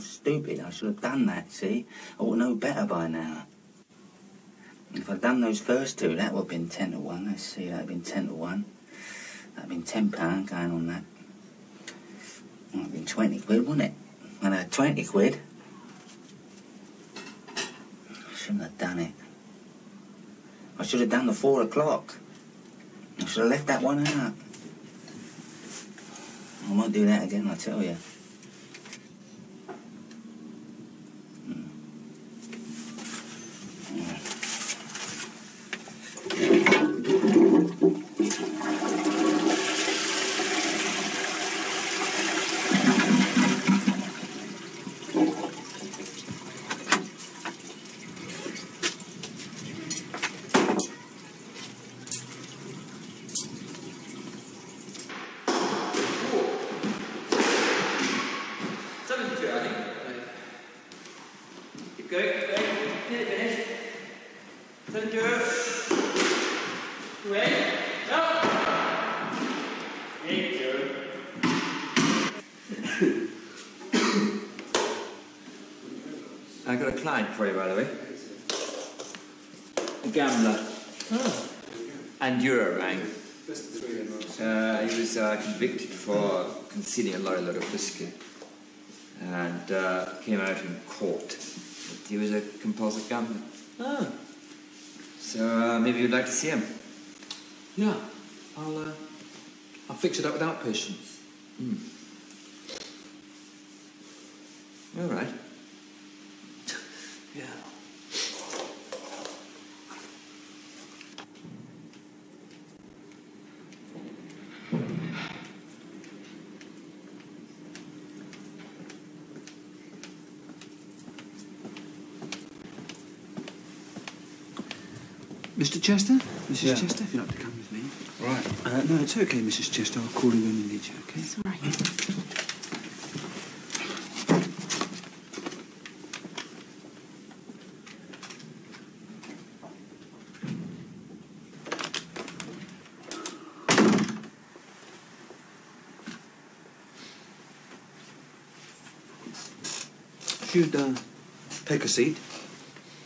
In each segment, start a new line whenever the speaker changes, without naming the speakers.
Stupid. I should have done that, see? I ought to know better by now. If I'd done those first two, that would have been 10 to 1. Let's see, that would have been 10 to 1. That would have been £10 going on that. That would have been 20 quid, wouldn't it? And I had 20 quid. I shouldn't have done it. I should have done the 4 o'clock. I should have left that one out. I won't do that again, I tell you.
I got a client for you, by the way. A gambler. And Eurorang. Uh, he was uh, convicted for concealing a lorry load of whiskey. And uh, came out in court. He was a compulsive gambler.
Ah,
So uh, maybe you'd like to see him.
yeah. I'll, uh, I'll fix it up without patience.
All right.
Mr. Chester? Mrs.
Yeah.
Chester, if you'd like to come with me.
Right.
Uh, no, it's okay, Mrs. Chester. I'll call you when we need you, okay?
It's all right.
If you'd uh, take a seat.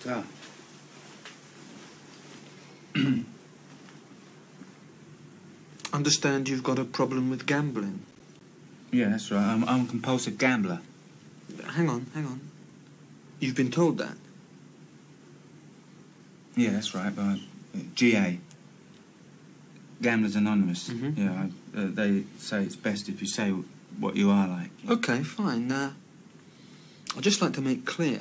So,
Understand you've got a problem with gambling.
yeah, that's right. I'm, I'm a compulsive gambler.
Hang on, hang on. You've been told that.
Yeah, that's right. By uh, GA. Gamblers Anonymous.
Mhm.
Yeah, I, uh, they say it's best if you say what you are like.
Okay, fine. Uh, I'd just like to make clear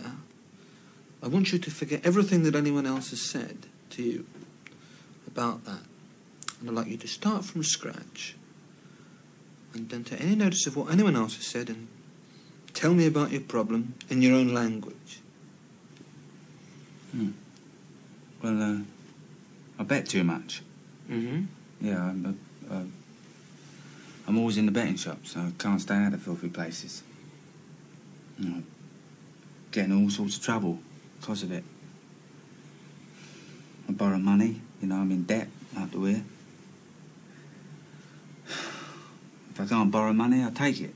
I want you to forget everything that anyone else has said to you about that. And I'd like you to start from scratch and don't take any notice of what anyone else has said and tell me about your problem in your own language.
Well, uh, I bet too much.
Mm-hmm.
Yeah, I'm, uh, uh, I'm always in the betting shop, so I can't stay out of filthy places. You know, getting all sorts of trouble because of it. I borrow money, you know, I'm in debt out to here. I can't borrow money, I take it.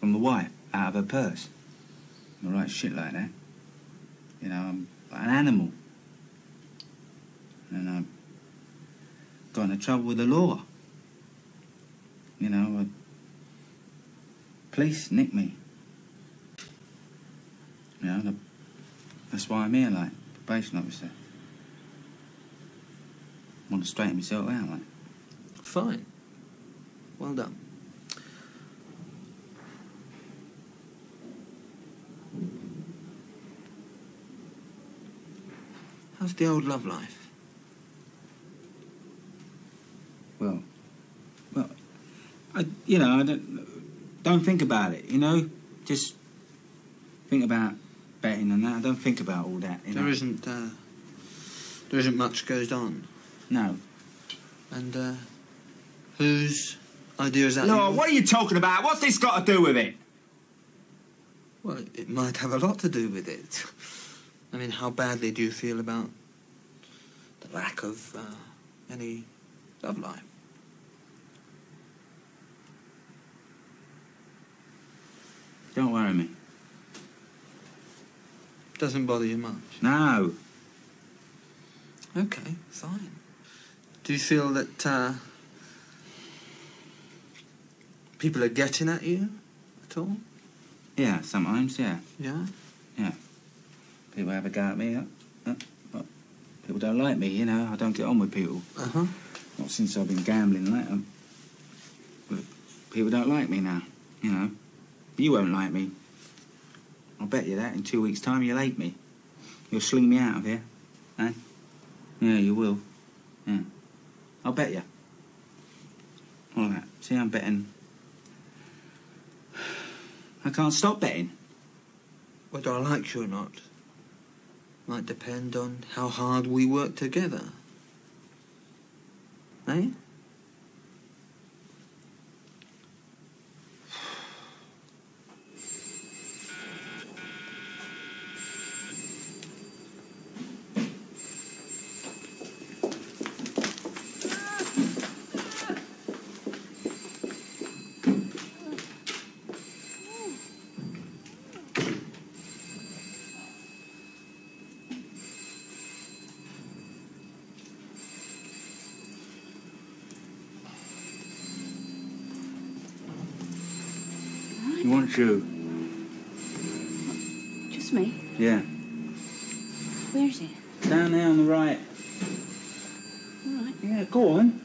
From the wife, out of her purse. I write shit like that. You know, I'm an animal. And I got into trouble with the law. You know, police nicked me. You know, the, that's why I'm here, like, probation officer. Want to straighten myself out, like.
Fine. Well done. How's the old love life?
Well, well, I, you know, I don't, don't think about it, you know? Just think about betting and that. I don't think about all that, you know?
There isn't. Uh, there isn't much goes on.
No.
And uh, whose idea is that?
No, what are you talking about? What's this got to do with it?
Well, it might have a lot to do with it. I mean, how badly do you feel about the lack of uh, any love life?
Don't worry me.
Doesn't bother you much?
No.
Okay, fine. Do you feel that uh, people are getting at you at all?
Yeah, sometimes, yeah.
Yeah? Yeah.
People have a go at me. Uh, uh, people don't like me, you know. I don't get on with people.
Uh huh.
Not since I've been gambling like um, but people don't like me now, you know. You won't like me. I'll bet you that in two weeks' time you'll hate me. You'll sling me out of here. Eh? Yeah, you will. Yeah. I'll bet you. All that. See, I'm betting. I can't stop betting.
Whether I like you or not might depend on how hard we work together. Eh?
You?
Just me?
Yeah.
Where is it?
Down there on the right.
All right.
Yeah, go on.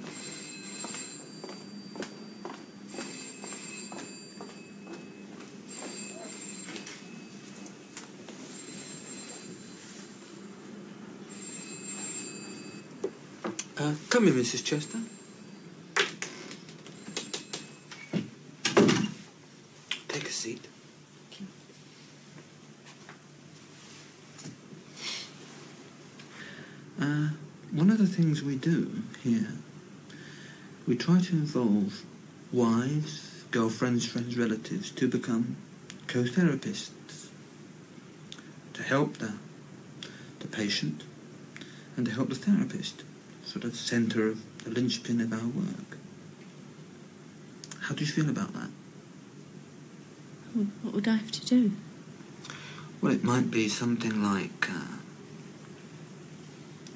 Uh, come in, Mrs. Chester. Take a seat. Uh, one of the things we do here, we try to involve wives, girlfriends, friends, relatives to become co-therapists to help the, the patient and to help the therapist sort of centre of the linchpin of our work. How do you feel about that?
What would I have to do?
Well, it might be something like uh,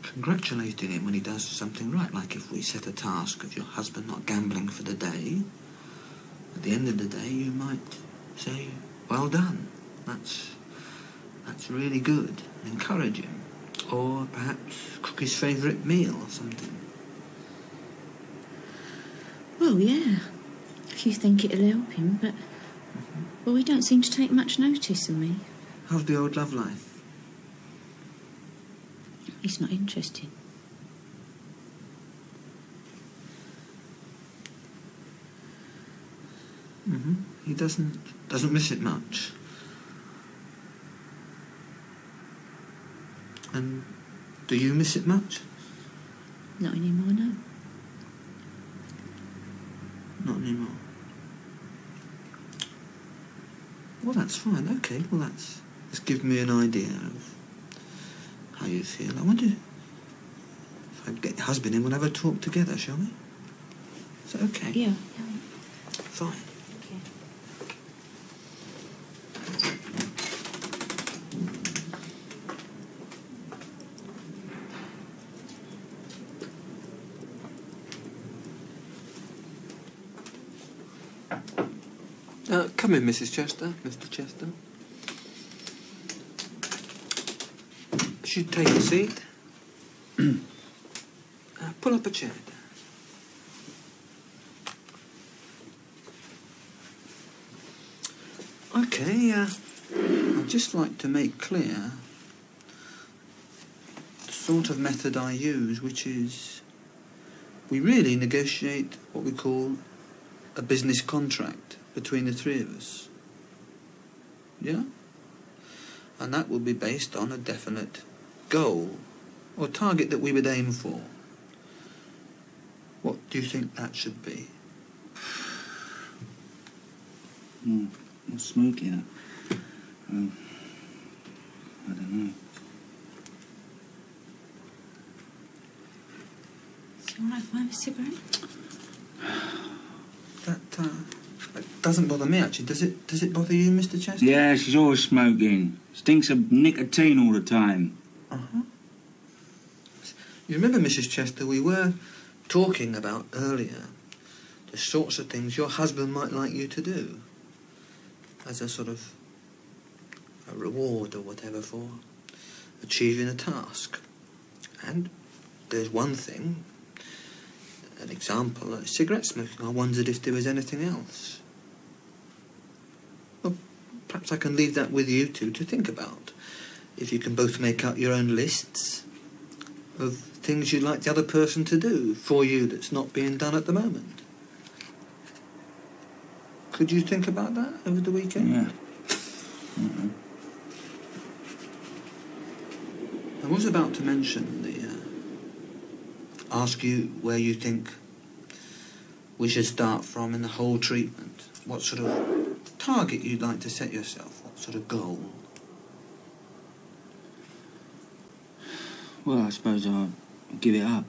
congratulating him when he does something right. Like if we set a task of your husband not gambling for the day, at the end of the day, you might say, "Well done. That's that's really good." Encourage him, or perhaps cook his favourite meal or something.
Well, yeah. If you think it'll help him, but. Well, he don't seem to take much notice of me.
How's the old love life?
He's not interested.
hmm He doesn't doesn't miss it much. And do you miss it much?
Not anymore, no.
Not anymore. Well, that's fine. Okay. Well, that's that's given me an idea of how you feel. I wonder if I get your husband in. We'll have a talk together, shall we? Is that okay?
Yeah.
Fine. Uh, come in, Mrs. Chester, Mr. Chester. Should take a seat. uh, pull up a chair. Okay, uh, I'd just like to make clear the sort of method I use, which is we really negotiate what we call a business contract between the three of us. Yeah? And that will be based on a definite goal or target that we would aim for. What do you think that should be?
Mm, what's smoky that? Um, I don't know.
Do you want to find a cigarette?
That, uh, that doesn't bother me actually. Does it? Does it bother you, Mr. Chester?
Yeah, she's always smoking. Stinks of nicotine all the time.
Uh-huh. You remember, Mrs. Chester, we were talking about earlier the sorts of things your husband might like you to do as a sort of a reward or whatever for achieving a task. And there's one thing, an example, like cigarette smoking. I wondered if there was anything else. Perhaps I can leave that with you two to think about. If you can both make out your own lists of things you'd like the other person to do for you that's not being done at the moment. Could you think about that over the weekend?
Yeah. Mm-hmm.
I was about to mention the. Uh, ask you where you think we should start from in the whole treatment. What sort of target you'd like to set yourself? What sort of goal?
Well, I suppose I'll give it up.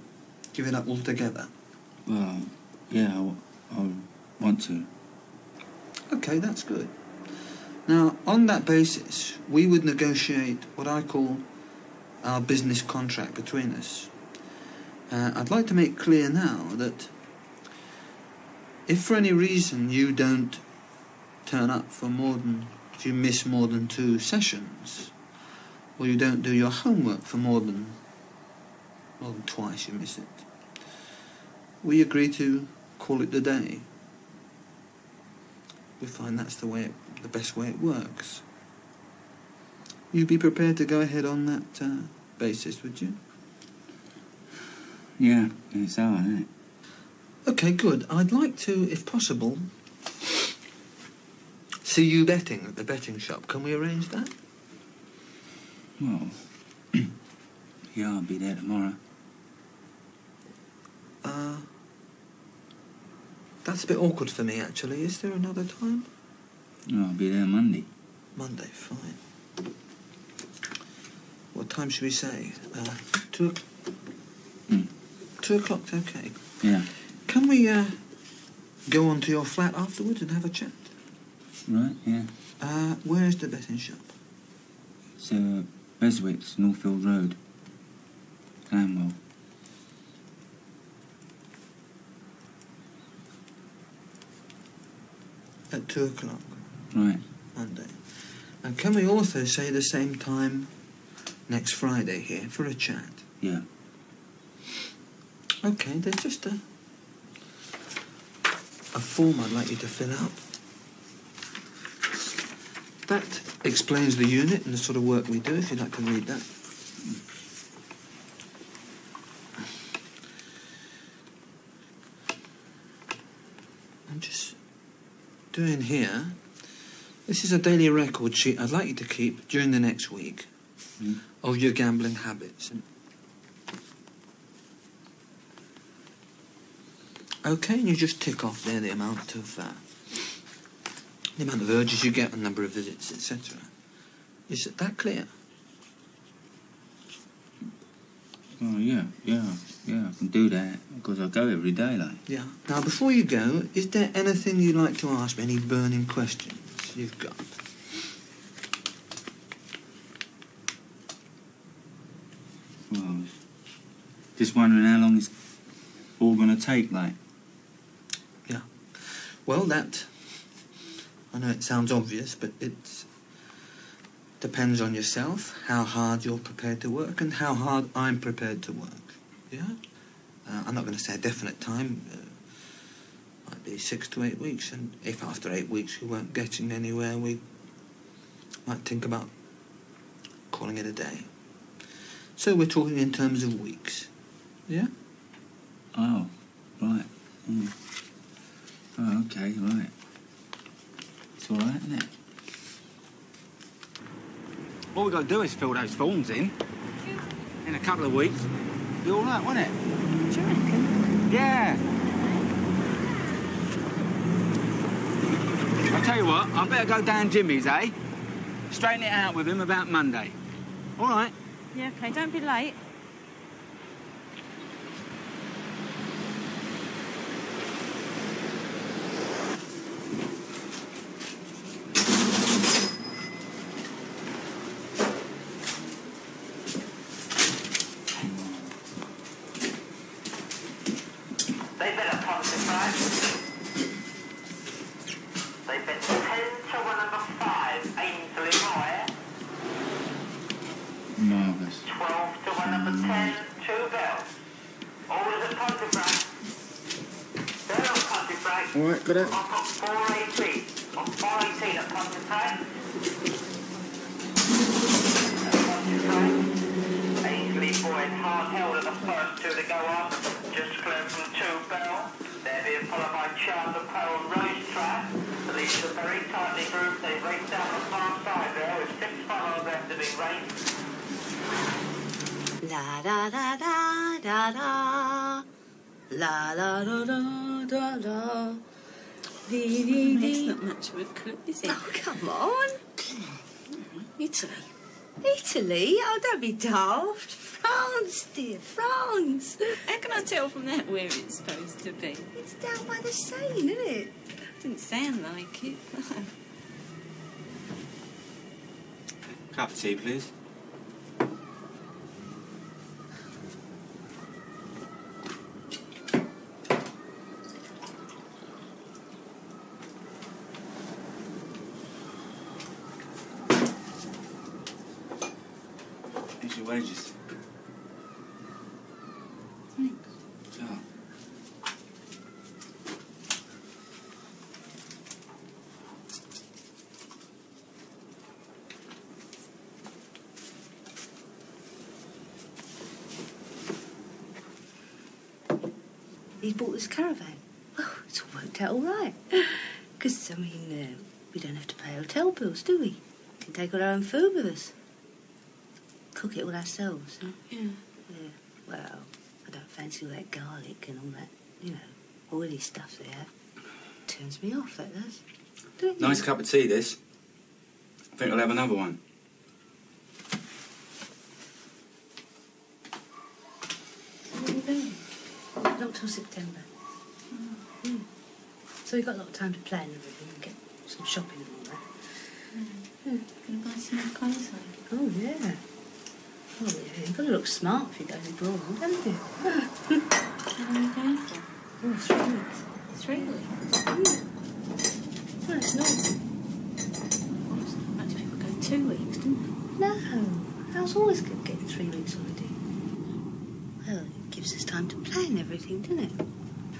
Give it up altogether.
Well, yeah, I, I want to.
Okay, that's good. Now, on that basis, we would negotiate what I call our business contract between us. Uh, I'd like to make clear now that if for any reason you don't turn up for more than, if you miss more than two sessions, or you don't do your homework for more than, more than twice you miss it, we agree to call it the day. We find that's the way, it, the best way it works. You'd be prepared to go ahead on that uh, basis, would you?
Yeah, it's hard, isn't it?
Okay, good. I'd like to, if possible, see you betting at the betting shop. Can we arrange that?
Well, yeah, I'll be there tomorrow.
Uh, that's a bit awkward for me, actually. Is there another time?
No, I'll be there Monday.
Monday, fine. What time should we say? Uh, two,
Hmm.
two o'clock's okay.
Yeah.
Can we uh, go on to your flat afterwards and have a chat?
Right, yeah.
Uh, where's the betting shop?
It's uh, Beswick's, Northfield Road. Clanwell.
At two o'clock,
Right.
Monday. And can we also say the same time next Friday here for a chat?
Yeah.
Okay, there's just a a form I'd like you to fill out. That explains the unit and the sort of work we do, if you'd like to read that. I'm just doing here. This is a daily record sheet I'd like you to keep during the next week
Mm.
of your gambling habits. Okay, and you just tick off there the amount of uh, the amount of urges you get, the number of visits, etc. Is it that clear?
Oh, yeah, yeah, yeah, I can do that because I go every day, like.
Yeah. Now, before you go, is there anything you'd like to ask me? Any burning questions you've got?
Well, just wondering how long it's all going to take, like. Yeah.
Well, that I know it sounds obvious, but it depends on yourself, how hard you're prepared to work, and how hard I'm prepared to work. Yeah. Uh, I'm not going to say a definite time. Uh, might be six to eight weeks, and if after eight weeks we weren't getting anywhere, we might think about calling it a day. So we're talking in terms of weeks. Yeah.
Oh, right. Mm. Oh, okay, right. It's all right, isn't it? All we've got to do is fill those forms in. In a couple of weeks, be all right, won't it?
Do you reckon?
Yeah. I'll tell you what, I better go down Jimmy's, eh? Straighten it out with him about Monday. All right.
Yeah, okay, don't be late.
Pontefract.
All
much of a clue, is it?
Oh, come on. Mm-hmm.
Italy.
Italy? Oh, don't be daft. France, dear, France.
How can I tell from that where it's supposed to be?
It's down by the Seine, isn't it?
Didn't sound like it.
Cup of tea, please. Here's your wages.
Thanks.
So,
He's bought this caravan. Oh, it's all worked out all right. Because, I mean, uh, we don't have to pay hotel bills, do we? We can take all our own food with us. Cook it all ourselves. Huh?
Yeah.
Yeah. Well, I don't fancy all that garlic and all that, you know, oily stuff they have. Turns me off, that does. Don't you?
nice cup of tea, this. I think I'll have another one.
Where are you going? Not till September. Mm. So we've got a lot of time to plan everything and get some shopping and all that. Hmm. Hmm.
Gonna buy some clothes on.
Oh, yeah. Oh, yeah. You've got to look smart if you're going abroad, haven't you?
How long are you going for?
Oh, three weeks.
Three weeks.
Well, it's not.
Most people go two weeks, don't
No. How's always good getting three weeks holiday? Well, it gives us time to plan everything, doesn't it?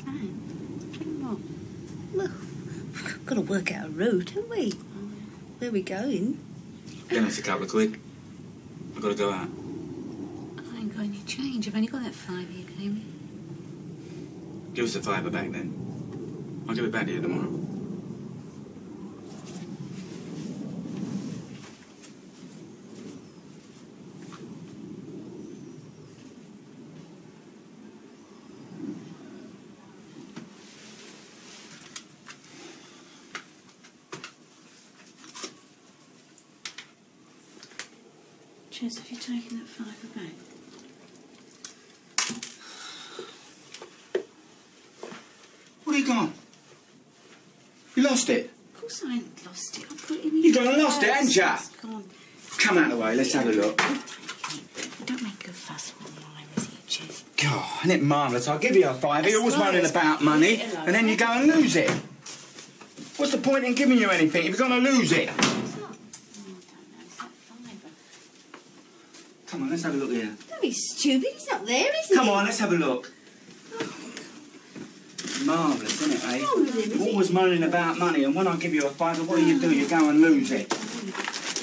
Plan what?
Well, we've got to work out a route, haven't we? Where we going?
Then it's a couple of quid. I've got to go out.
I ain't got any change. I've only got that five you gave me.
Give us the fiver back then. I'll give it back to you tomorrow.
Ches, have you taken that fiver back?
Where you gone? You lost it.
Of course I ain't lost it. I put it in the
You gone and lost it, ain't ya? Come out of the way, let's have a look.
Don't make a fuss online, is it, Ches?
God, isn't it marvellous? I'll give you a fiver. You're always
right.
about money,
Leave it alone.
and then you go and lose it. What's the point in giving you anything if you're going to lose it?
What's up? Oh, I don't know. It's that fiver.
Come on, let's have a look here.
Don't be stupid. He's not there, is he?
Come on, let's have a look. Marvellous, isn't it, eh?
with is?
Always moaning about money, and when I give you a fiver, what do you do? You go and lose it.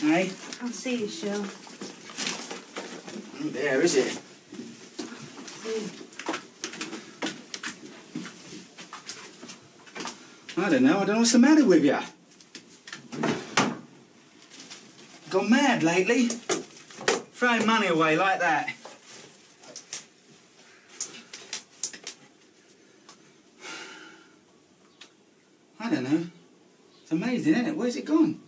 Eh?
I'll see you, Shell.
There, is it? I don't know. I don't know what's the matter with you. Gone mad lately? Throwing money away like that. I don't know. It's amazing, isn't it? Where's it gone?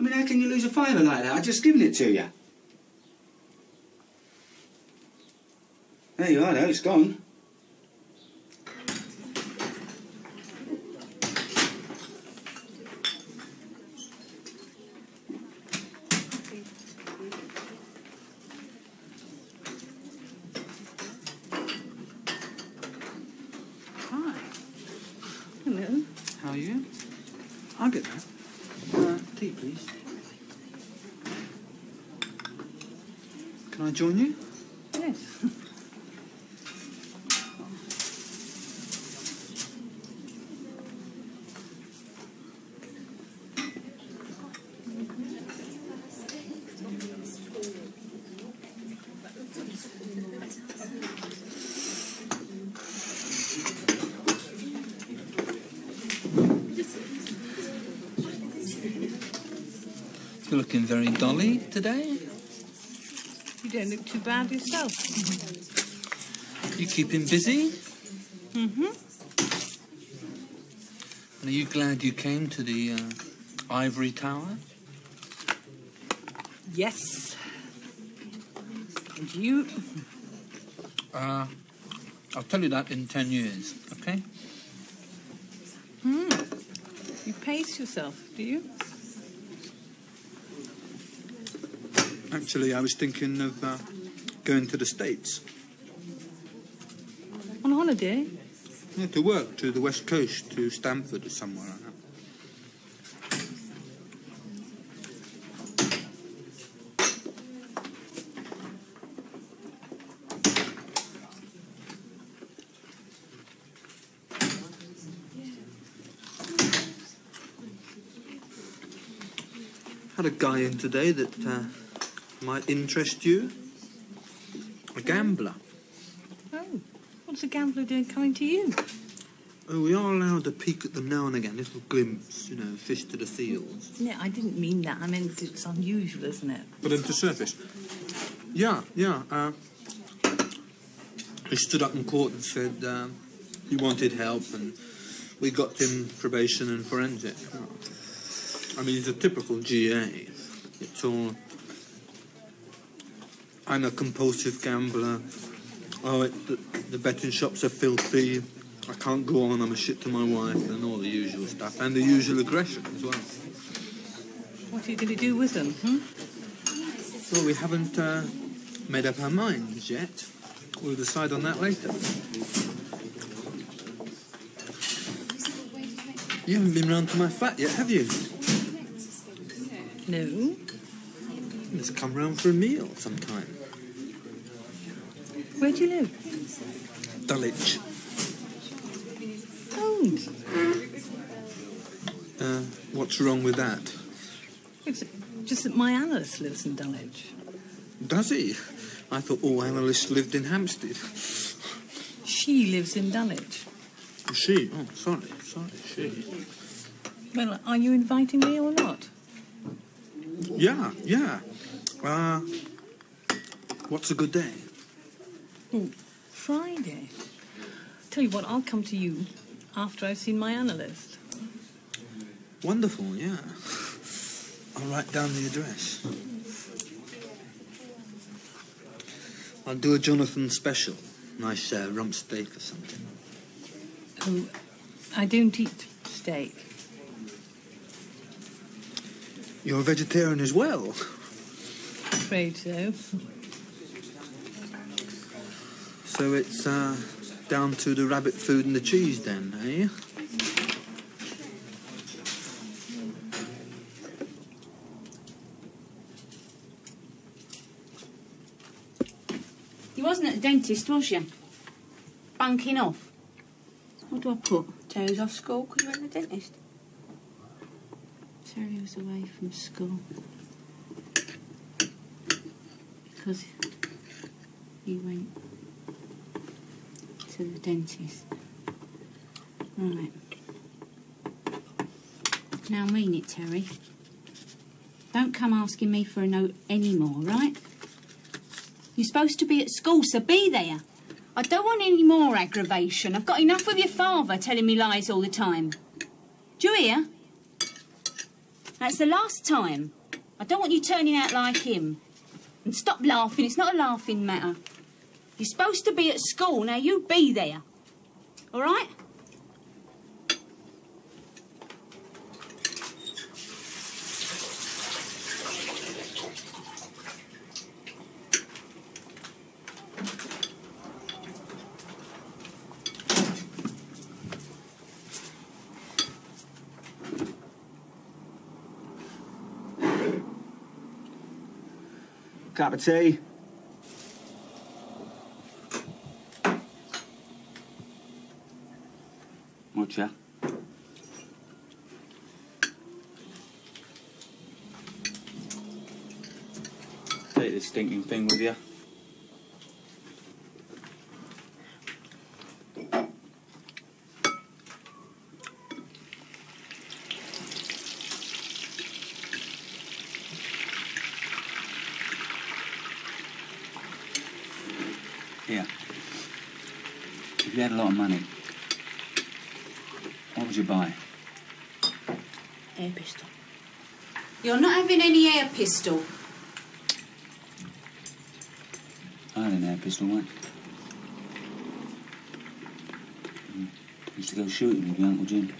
I mean, how can you lose a fiver like that? I've just given it to you. There you are, though. It's gone.
How are you? I'll get that. Uh, tea, please. Can I join you?
Yes.
You're looking very dolly today.
Look too bad yourself.
You keep him busy?
Mm-hmm.
Are you glad you came to the uh, ivory tower?
Yes. And you?
Uh, I'll tell you that in ten years, okay?
Hmm. You pace yourself, do you?
Actually, I was thinking of uh, going to the States.
On holiday?
Yeah, to work to the West Coast, to Stanford or somewhere like that. Had a guy in today that uh, might interest you. A gambler.
Oh. What's a gambler doing coming to you?
Oh, we are allowed to peek at them now and again, little glimpse, you know, fish to the seals.
Yeah, I didn't mean that. I meant it's unusual, isn't it?
For them to surface. Yeah, yeah. Uh, he stood up in court and said um, he wanted help, and we got him probation and forensic. I mean, he's a typical GA. It's all. I'm a compulsive gambler. Oh, it, the, the betting shops are filthy. I can't go on. I'm a shit to my wife, and all the usual stuff, and the usual aggression as well.
What are you going to do with them, hmm?
Well, we haven't uh, made up our minds yet. We'll decide on that later. You haven't been round to my flat yet, have you?
No.
Let's come round for a meal sometime.
Where do you live?
Dulwich.
Oh.
Uh, what's wrong with that?
It's just that my analyst lives in Dulwich.
Does he? I thought all analysts lived in Hampstead.
She lives in Dulwich.
She? Oh, sorry, sorry, she.
Well, are you inviting me or not?
Yeah, yeah. Uh, what's a good day?
Oh, Friday. Tell you what, I'll come to you after I've seen my analyst.
Wonderful, yeah. I'll write down the address. I'll do a Jonathan special. Nice uh, rump steak or something.
Oh, I don't eat steak.
You're a vegetarian as well.
Afraid so.
So it's uh, down to the rabbit food and the cheese then, eh?
You wasn't at the dentist, was you? Bunking off. What do I put?
Terry's off school because you went to the dentist.
Terry was away from school. Because you went to the dentist. Right. Now mean it, Terry. Don't come asking me for a note anymore, right? You're supposed to be at school, so be there. I don't want any more aggravation. I've got enough of your father telling me lies all the time. Do you hear? That's the last time. I don't want you turning out like him. And stop laughing. It's not a laughing matter. You're supposed to be at school. Now, you be there. All right?
Cup of tea.
Stinking thing with you. Here. If you had a lot of money, what would you buy?
Air pistol.
You're not having any air pistol.
I had an air pistol once. Mm. Used to go shooting with your Uncle Jim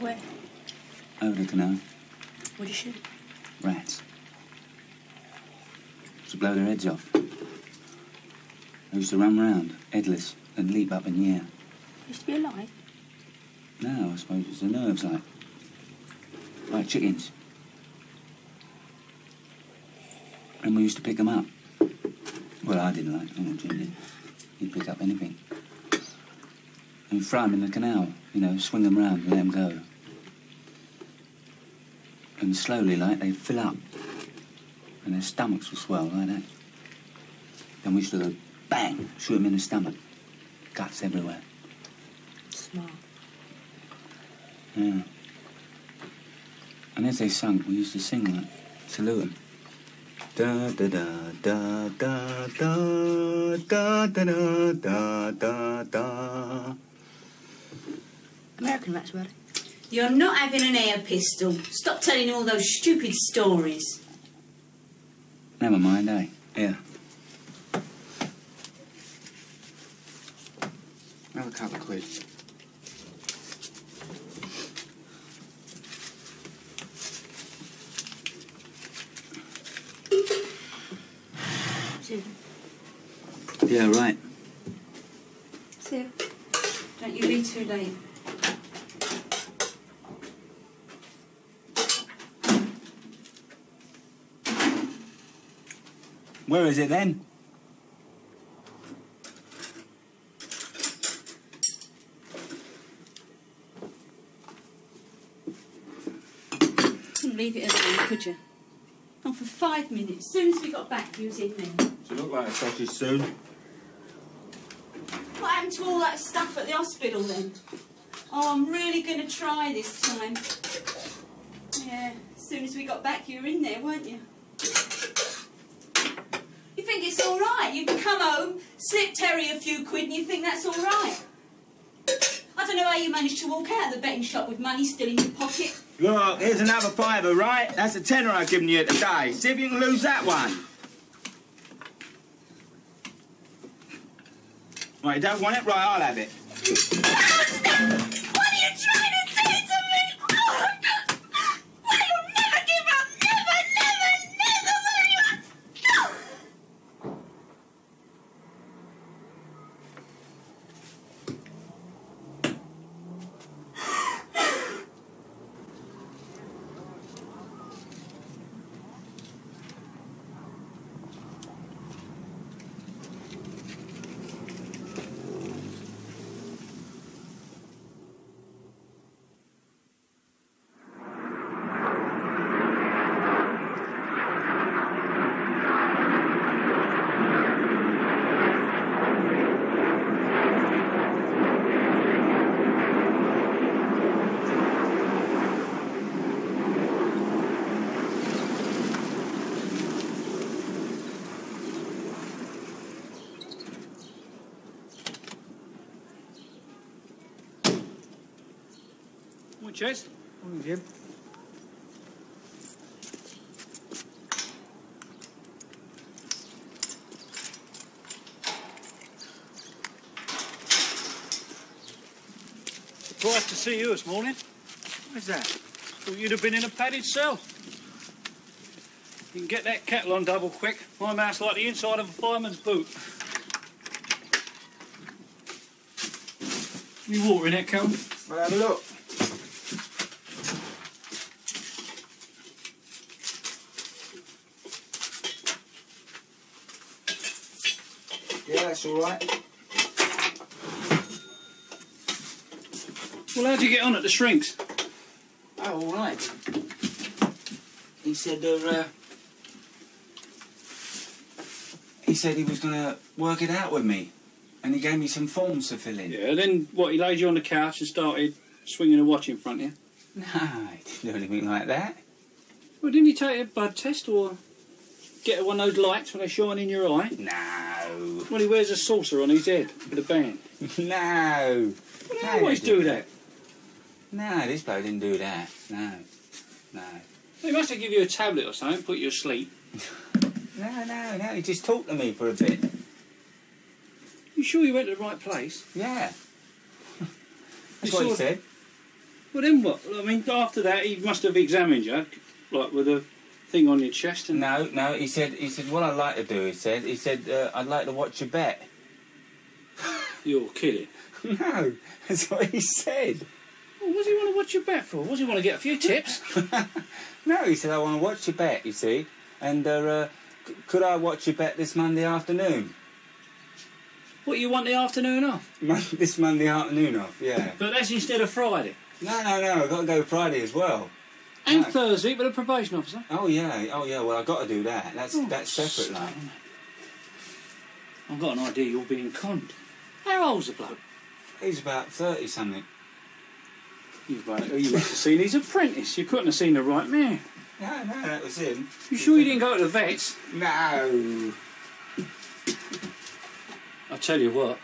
Where?
over the canal.
What'd you shoot?
Rats. Used to blow their heads off. They used to run round, headless, and leap up in the air.
Used to be alive.
Now, I suppose it's the nerves like. Like chickens. And we used to pick them up. Well, I didn't like Jim did. He'd pick up anything. And throw them in the canal, you know, swing them round and let them go. And slowly, like, they'd fill up. And their stomachs would swell like that. Then we to go bang, shoot them in the stomach. Guts everywhere.
Smart.
Yeah. And as they sunk, we used to sing like, salute 'em. Da da da da da da da da da da da da.
American rats, were?
You're not having an air pistol. Stop telling all those stupid stories.
Never mind, eh? Yeah.
Have a couple of quid.
See you.
Yeah, right.
See you.
Don't you be too late.
Where is it then?
Couldn't leave it alone, could you? Not for five minutes. As soon as we got back, he was in there.
Does it look like a sausage soon?
To all that stuff at the hospital then? Oh, I'm really going to try this time. Yeah, as soon as we got back, you were in there, weren't you? You think it's all right? You can come home, slip Terry a few quid, and you think that's all right? I don't know how you managed to walk out of the betting shop with money still in your pocket.
Look, here's another fiver, right? That's a tenner I've given you today. See if you can lose that one. Right, don't want it? Right, I'll have it.
What are you trying to do to me? Oh, God. Will you never give up? Never, never, never will you?
Morning, Ches.
Morning, Jim.
Surprised to see you this morning.
What's that?
Thought you'd have been in a padded cell. You can get that kettle on double quick. My mouth's like the inside of a fireman's boot. You water in that kettle?
Well, have a look.
That's all right.
Well, how'd you get on at the shrinks?
Oh, all right. He said, uh, he said he was going to work it out with me, and he gave me some forms to fill in.
Yeah, then what, he laid you on the couch and started swinging a watch in front of you?
No, he didn't do anything like that.
Well, didn't he take a blood test or get one of those lights when they shine in your eye?
No.
Well, he wears a saucer on his head with a band.
No.
Well,
No,
always
he
do that.
No, this bloke didn't do that. No. No.
They must have given you a tablet or something, put you asleep.
No, no, no. He just talked to me for a bit.
You sure you went to the right place?
Yeah.
You
That's what he said.
Well, then what? I mean, after that, he must have examined you, like with a thing on your chest and...
No, no. He said. He said what I'd like to do. He said. He said uh, I'd like to watch you bet.
You're kidding.
No, that's what he said.
Well, what does he want to watch your bet for? What does he want to get a few tips?
No, he said I want to watch you bet. You see, and uh, uh, could I watch you bet this Monday afternoon?
what, you want the afternoon off?
This Monday afternoon off. Yeah.
But that's instead of Friday.
No, no, no. I've got to go Friday as well.
And
No.
Thursday, but a probation officer.
Oh yeah. Oh yeah. Well, I've got to do that. That's
Oh,
that's separate, like.
I've got an idea you're being conned. How old's the bloke?
He's about thirty something.
You, must- oh, you must have seen his apprentice. You couldn't have seen the right man.
No, no, that was him.
You sure you didn't go to the vets?
No.
I tell you what,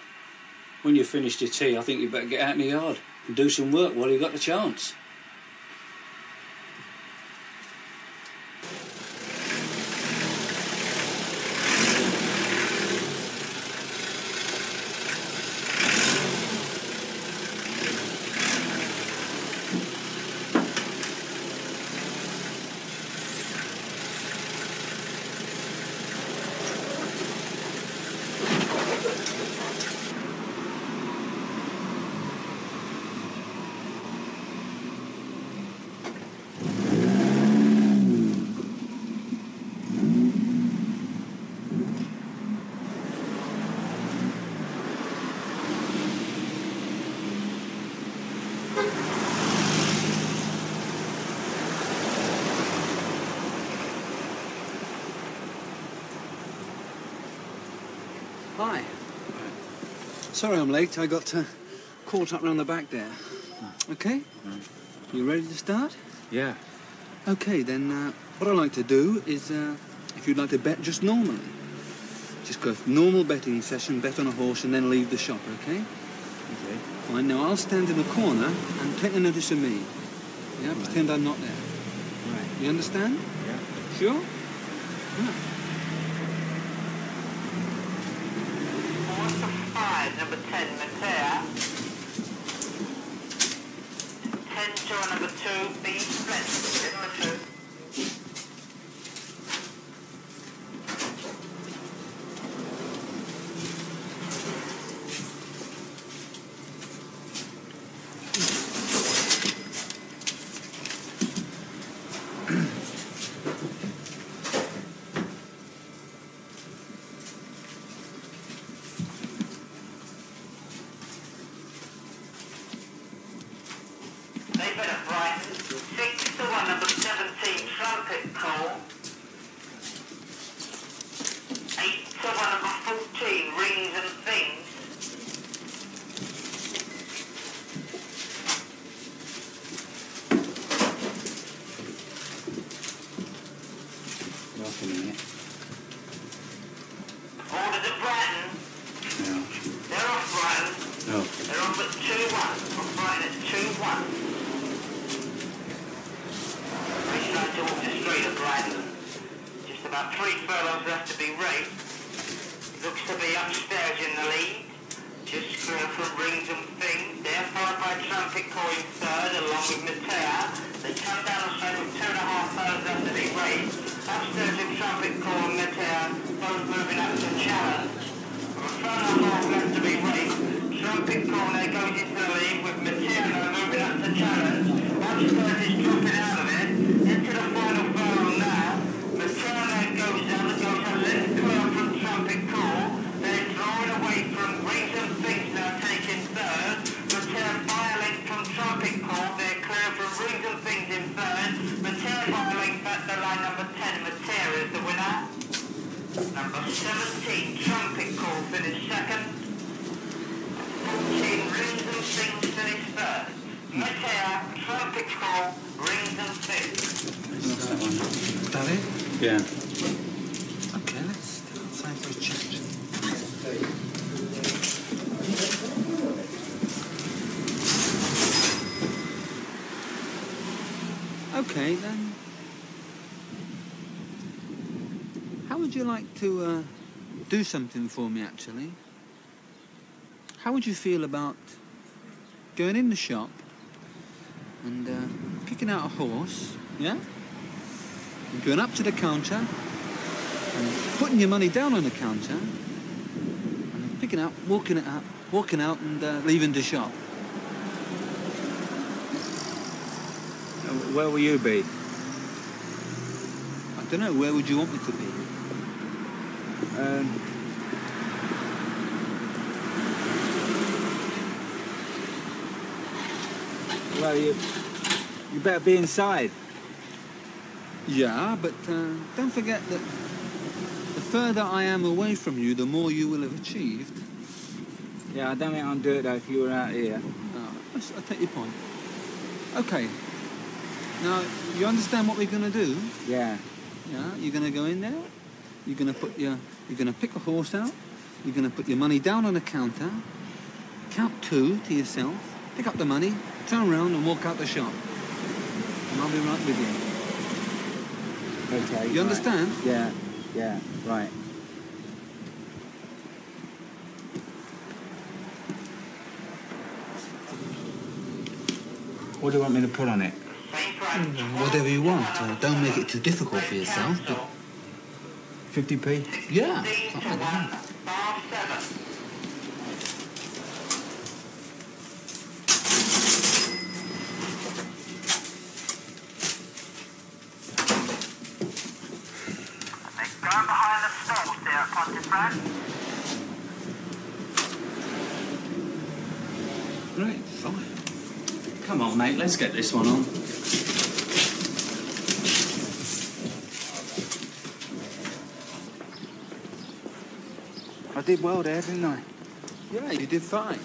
when you've finished your tea, I think you'd better get out in the yard and do some work while you've got the chance.
Sorry I'm late. I got uh, caught up round the back there. Okay? You ready to start?
Yeah.
Okay, then uh, what I like to do is, uh, if you'd like to bet just normally, just go normal betting session, bet on a horse, and then leave the shop, okay?
Okay.
Fine. Now I'll stand in the corner and take no notice of me. Yeah, pretend I'm not there.
Right.
You understand?
Yeah.
Sure?
Horse
do something for me actually? How would you feel about going in the shop and uh, picking out a horse, yeah? And going up to the counter and putting your money down on the counter and picking up, walking it out, walking out and uh, leaving the shop.
Uh, Where will you be?
I don't know, where would you want me to be?
Um, well, you you better be inside.
Yeah, but uh, don't forget that the further I am away from you, the more you will have achieved.
Yeah, I don't think I'd do it though if you were out here.
Oh, I take your point. Okay. Now, you understand what we're going to do?
Yeah.
Yeah, you're going to go in there. You're going to put your, you're going to pick a horse out. You're going to put your money down on the counter. Count two to yourself. Pick up the money. Turn around and walk out the shop. And I'll be right with you.
Okay.
You
right.
understand?
Yeah. Yeah. Right. What do you want me to put on it?
Whatever you want. Uh, don't make it too difficult for yourself. But
50p?
yeah, something like that.
Bar 7. They stand behind the stalls there at Pontefract.
Right, fine. Come on, mate, let's get this one on.
I did well there, didn't I?
Yeah, you did fine.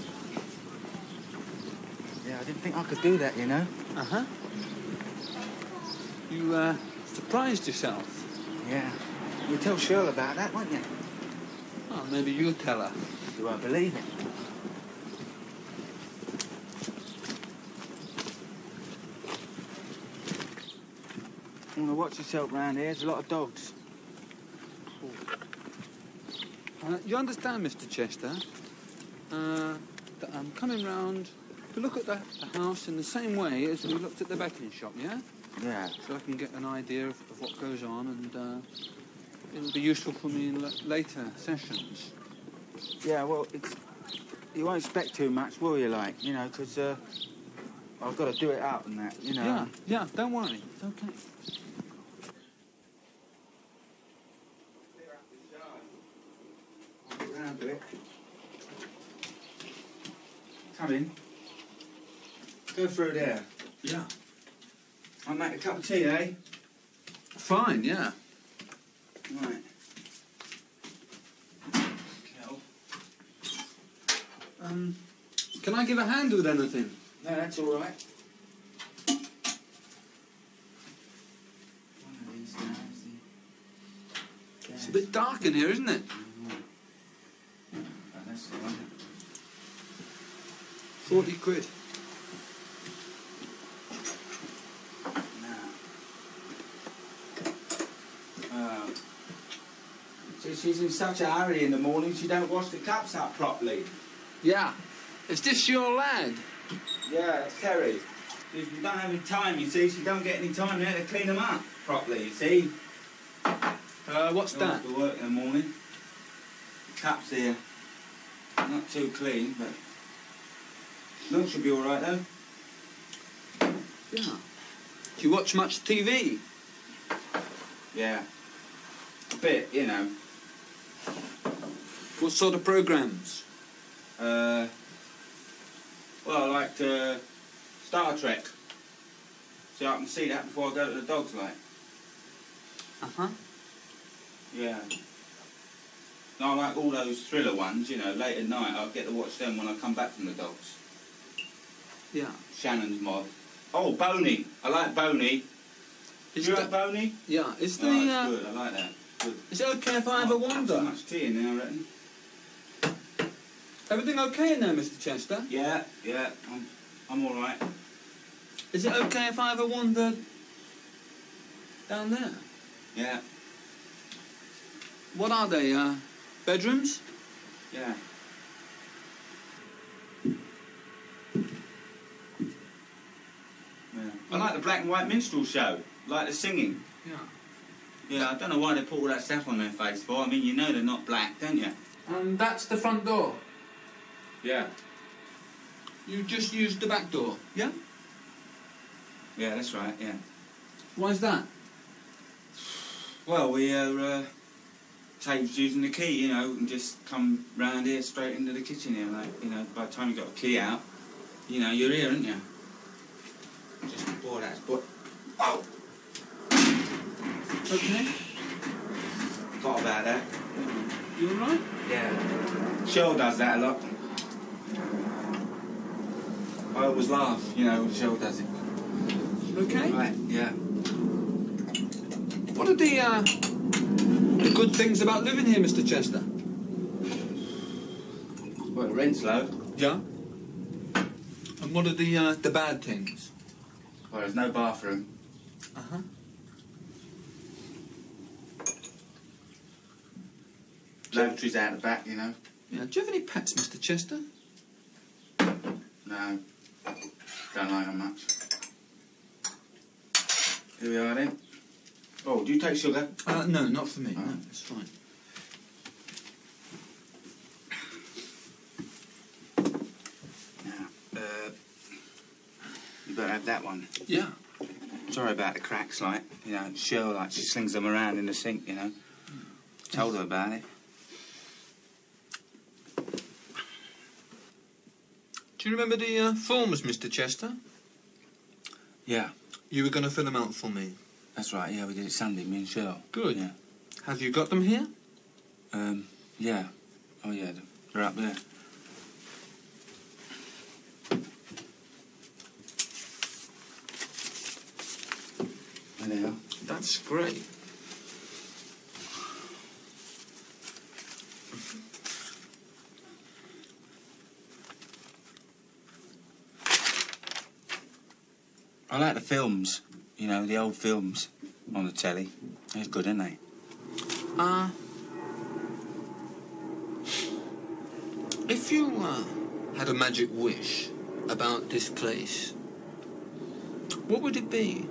Yeah, I didn't think I could do that, you know.
Uh huh. You uh, surprised yourself.
Yeah. You tell Shirl about that, won't you?
Well, maybe you'll tell her.
You won't believe it. You want to watch yourself round here? There's a lot of dogs.
Uh, you understand, Mr. Chester, uh, that I'm coming round to look at the, the house in the same way as we looked at the betting shop, yeah?
Yeah.
So I can get an idea of, of what goes on and uh, it'll be useful for me in l- later sessions.
Yeah, well, it's, you won't expect too much, will you, like? You know, 'cause uh, I've got to do it out and that, you know.
Yeah, yeah, don't worry. It's okay.
Round to it. Come in. Go through there.
Yeah.
I'll make a cup of tea, eh?
Fine, yeah.
Right. Kel.
Um, can I give a hand with anything?
No, that's all right. One of these now is the
It's a bit dark in here, isn't it?
Oh, that's the one.
40 quid.
Now. Uh, she's in such a hurry in the morning, she don't wash the cups up properly.
Yeah. Is this your lad?
Yeah, it's Terry. She don't have any time, you see. She don't get any time to clean them up properly, you see.
Uh, what's
She
that?
to work in the morning. Cups here. Not too clean, but milk should be all right though.
Yeah. Do you watch much TV?
Yeah. A bit, you know.
What sort of programs?
Uh, well, I like uh, Star Trek. So I can see that before I go to the dogs, like.
Uh huh.
Yeah. I like all those thriller ones, you know, late at night. I'll get to watch them when I come back from the dogs.
Yeah.
Shannon's Mob. Oh, Boney. I like Boney.
Is
Do you like Boney?
Yeah. Is the
Oh, it's
uh,
good. I like that. Good.
is it okay if I have a
Not
wander?
So much tea in there, I reckon.
Everything okay in there, Mr. Chester?
Yeah, yeah. I'm, I'm all right.
Is it okay if I have a wander down there?
Yeah,
What are they? Uh, bedrooms?
Yeah. I like the black and white minstrel show. Like the singing.
Yeah.
Yeah, I don't know why they put all that stuff on their face for. I mean, you know they're not black, don't you?
And that's the front door.
Yeah.
You just used the back door. Yeah.
Yeah, that's right, yeah.
Why's that?
Well, we are, uh, Tave's using the key, you know, and just come round here straight into the kitchen here, like, you know, by the time you got a key out, you know, you're here, aren't you? Just before that, but, oh,
Okay.
thought about that.
You alright?
Yeah. Shell does that a lot. I always laugh, you know, when Shell does it.
Okay.
Right, yeah.
What are the uh, the good things about living here, Mr. Chester?
Well, the rent's low.
Yeah. And what are the uh, the bad things?
Well, there's no bathroom.
Uh huh.
Lavatory's out the back, you know.
Yeah. Do you have any pets, Mr. Chester?
No, don't like them much. Here we are then. Oh, do you take sugar?
Uh, no, not for me.
Oh.
No, it's fine.
Yeah. Uh, you better have that one.
Yeah.
Sorry about the cracks, like, you know, Cheryl, like, she slings them around in the sink, you know. Told her about it.
Do you remember the uh, forms, Mr. Chester?
Yeah,
You were going to fill them out for me.
that's right, yeah, we did it Sunday, me and Cheryl.
Good.
Yeah.
Have you got them here?
Um, yeah. Oh, yeah, they're up there.
That's great.
I like the films, you know, the old films on the telly. They're good, aren't they?
Uh, if you uh, had a magic wish about this place, what would it be?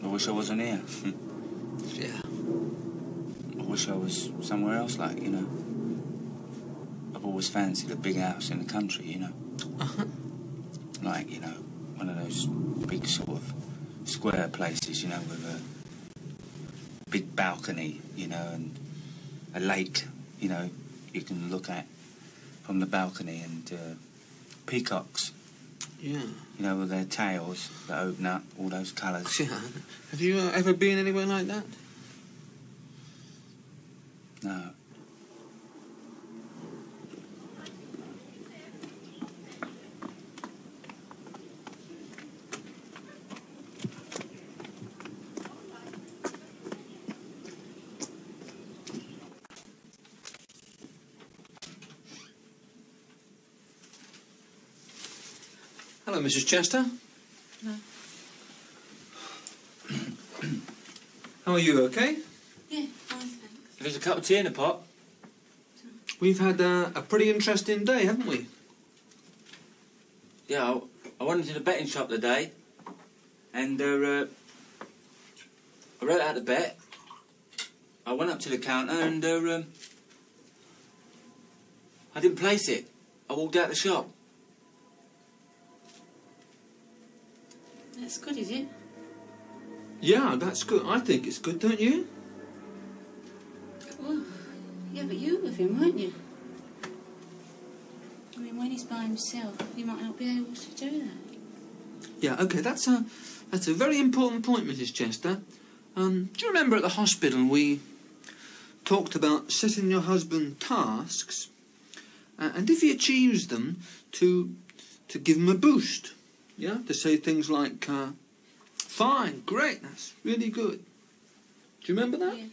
I wish I wasn't here.
Yeah.
I wish I was somewhere else, like, you know. I've always fancied a big house in the country, you know.
Uh-huh.
Like, you know, one of those big sort of square places, you know, with a big balcony, you know, and a lake, you know, you can look at from the balcony and uh, peacocks,
Yeah.
you know, with their tails that open up, all those colours.
Yeah. Have you uh, ever been anywhere like that?
No.
Hello, Mrs. Chester.
No.
How are you? Okay.
Yeah, fine, thanks.
There's a cup of tea in the pot.
We've had uh, a pretty interesting day, haven't we?
Yeah, I, I went into the betting shop today, and uh, uh, I wrote out the bet. I went up to the counter, and uh, um, I didn't place it. I walked out the shop.
That's good, is it?
Yeah, that's good. I think it's good, don't you?
Well, yeah, but you were with him, weren't you? I mean, when he's by himself, he might not be able to do that.
Yeah. Okay. That's a that's a very important point, Mrs. Chester. Um, do you remember at the hospital we talked about setting your husband tasks, uh, and if he achieves them, to to give him a boost. Yeah, to say things like, uh, "Fine, great, that's really good." Do you remember that?
Yeah.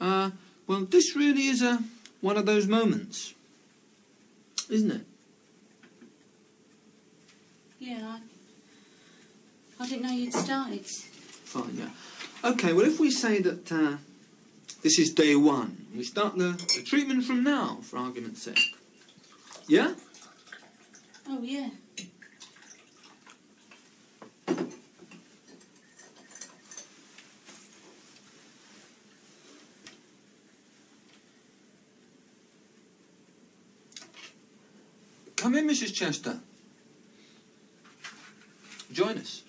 Uh, well, this really is a one of those moments, isn't it?
Yeah, I, I didn't know you'd started.
Fine, yeah. Okay, well, if we say that uh, this is day one, we start the, the treatment from now, for argument's sake. Yeah?
Oh, yeah.
Come Mrs. Chester. Join us.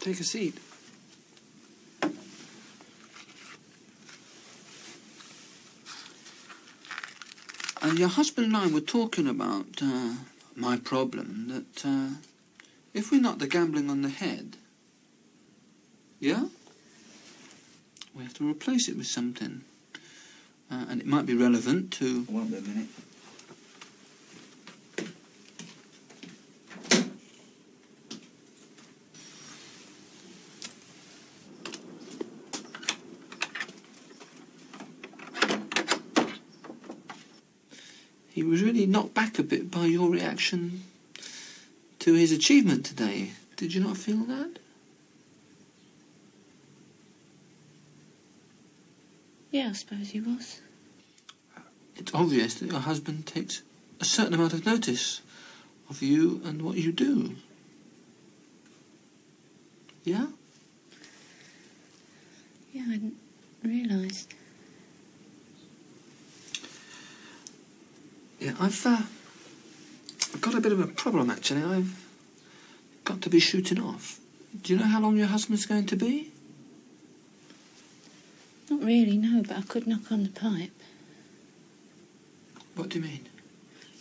Take a seat. Uh, your husband and I were talking about uh, my problem that uh, if we knock the gambling on the head, yeah, we have to replace it with something. Uh, and it might be relevant to.
Won't be a minute.
He was really knocked back a bit by your reaction to his achievement today. Did you not feel that?
Yeah, I suppose he was.
It's obvious that your husband takes a certain amount of notice of you and what you do. Yeah?
Yeah, I hadn't realised.
Yeah, I've uh, got a bit of a problem actually. I've got to be shooting off. Do you know how long your husband's going to be?
Not really, no, but I could knock on the pipe.
What do you mean?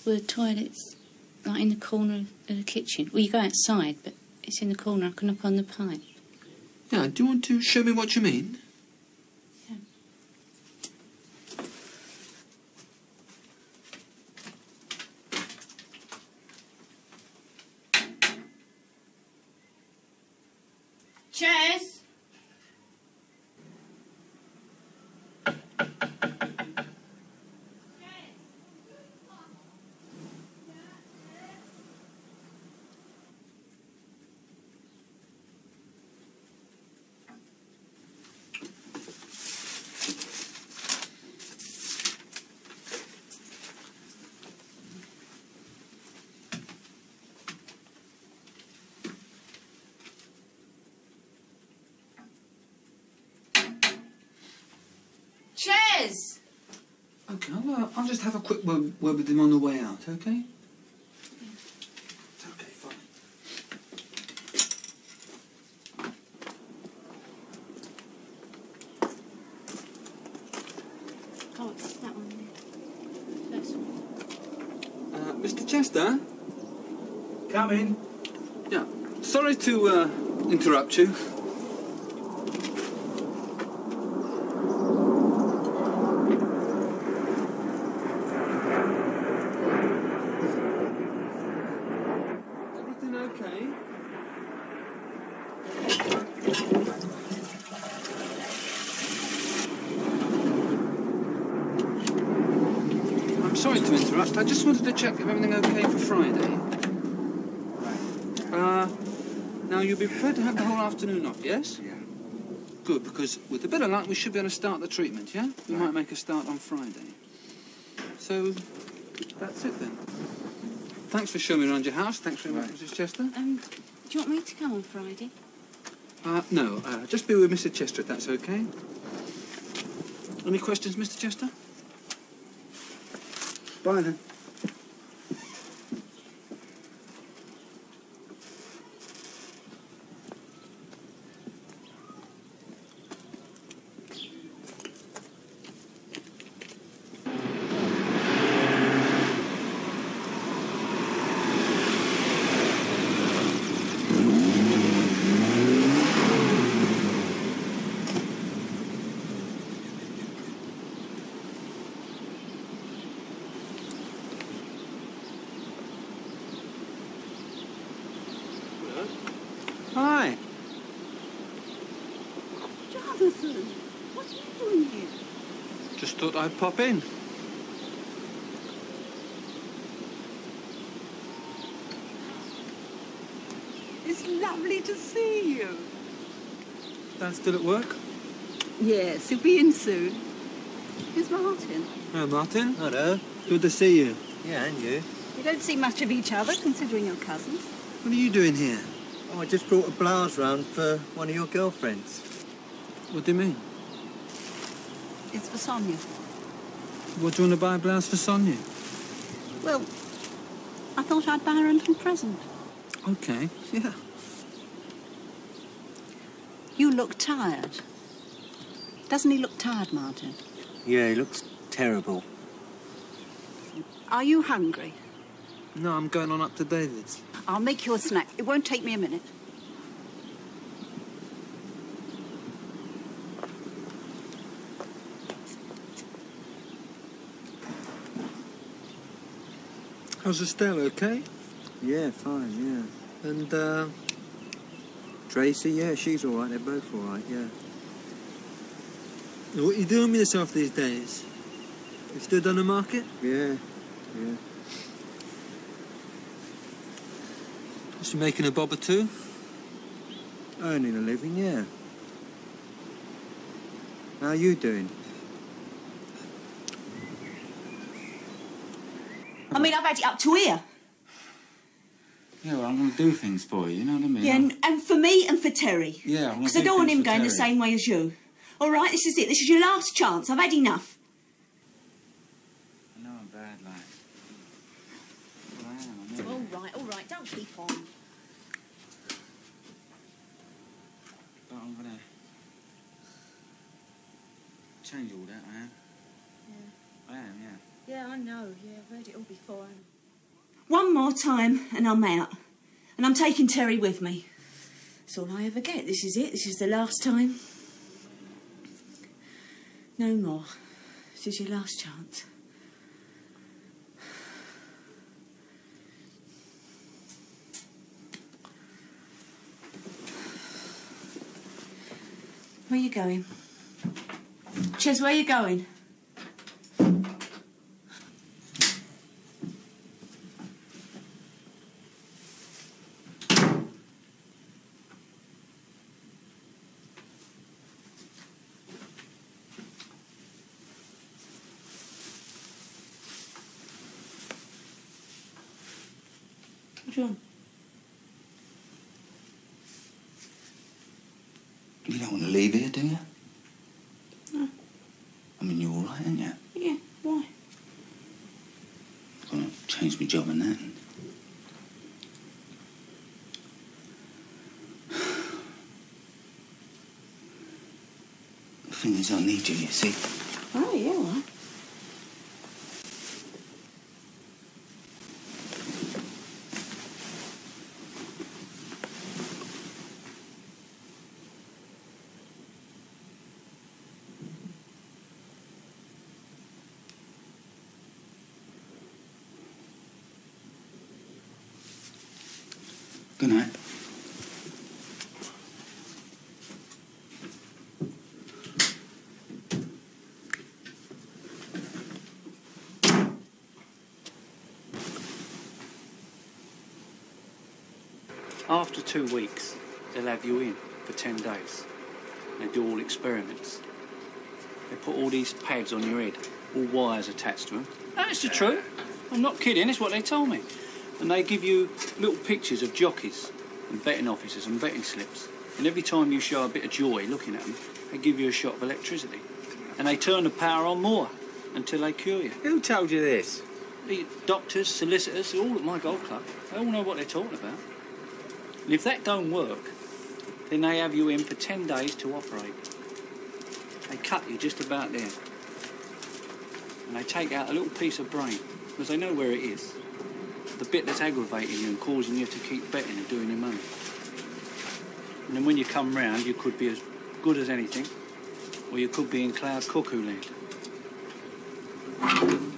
Well, the toilet's like in the corner of the kitchen. Well, you go outside, but it's in the corner. I can knock on the pipe.
Yeah, do you want to show me what you mean? Okay, I'll, uh, I'll just have a quick word, word with him on the way out, okay? Okay, fine.
Oh, it's that one there. First one.
Uh, Mr. Chester?
Come in.
Yeah. Sorry to uh, interrupt you. Everything okay? I'm sorry to interrupt. I just wanted to check if everything okay for Friday. Uh, now you'll be prepared to have the whole afternoon off, yes?
Yeah.
Good, because with a bit of luck, we should be able to start the treatment, yeah? We might make a start on Friday. So, that's it then. Thanks for showing me around your house. Thanks very much,
Right.
Mrs. Chester.
Um, do you want me to come on Friday?
Uh, no, uh, just be with Mr. Chester if that's okay. Any questions, Mr. Chester? Bye then. What are you doing here? Just thought I'd pop in.
It's lovely to see you.
Dad's still at work?
Yes, he'll be in soon. Here's Martin.
Hello, Martin. Hello. Good to see you.
Yeah, and you?
You don't see much of each other, considering you're cousins.
What are you doing here?
Oh, I just brought a blouse round for one of your girlfriends.
What do you mean?
It's for Sonia.
What, do you want to buy a blouse for Sonia?
Well, I thought I'd buy her a little present.
Okay, yeah.
You look tired. Doesn't he look tired, Martin?
Yeah, he looks terrible.
Are you hungry?
No, I'm going on up to David's.
I'll make you a snack. It won't take me a minute.
How's Estelle, okay?
Yeah, fine, yeah.
And, uh,
Tracy, yeah, she's all right. They're both all right, yeah.
what are you doing with yourself these days? You still done the market?
Yeah, yeah.
Is you making a bob or two?
Earning a living, yeah. How are you doing?
I mean, I've had it up to here.
Yeah, well, I'm going to do things for you, you know what I mean?
Yeah, and, and for me and for Terry.
Yeah,
Because I
do
don't want him going the same way as you. All right, this is it. This is your last chance. I've had enough.
I know I'm bad, like. I am, I know.
All right, all right. Don't keep on.
But I'm going to change all that, I am. I am, yeah.
Yeah, I know. Yeah, I've heard it all before. One more time and I'm out. And I'm taking Terry with me. That's all I ever get. This is it. This is the last time. No more. This is your last chance. Where are you going? Ches, where are you going? What do you want?
You don't want to leave here, do you?
No.
I mean, you're all right, aren't you?
Yeah, why?
Gonna change my job and that. The thing is, I need you, you see.
Oh, yeah, all right.
Good night.
After two weeks, they'll have you in for 10 days. They do all experiments. They put all these pads on your head, all wires attached to them. That's the truth. I'm not kidding, it's what they told me. And they give you little pictures of jockeys and betting officers and betting slips. And every time you show a bit of joy looking at them, they give you a shot of electricity. And they turn the power on more until they cure you.
Who told you this?
The doctors, solicitors, all at my golf club. They all know what they're talking about. And if that don't work, then they have you in for 10 days to operate. They cut you just about there. And they take out a little piece of brain, because they know where it is. The bit that's aggravating you and causing you to keep betting and doing your money. And then when you come round, you could be as good as anything, or you could be in cloud cuckoo land. I'm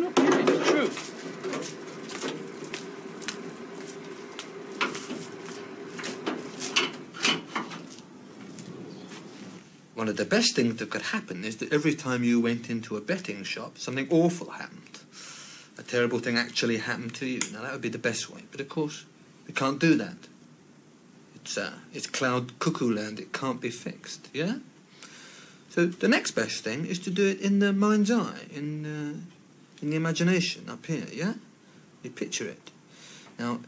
not kidding, it's true.
One of
the best things that could happen is that every time you went into a betting shop, something awful happened. A terrible thing actually happened to you. Now that would be the best way. But of course, we can't do that. It's uh, it's cloud cuckoo land. It can't be fixed. Yeah. So the next best thing is to do it in the mind's eye, in uh, in the imagination up here. Yeah. You picture it. Now,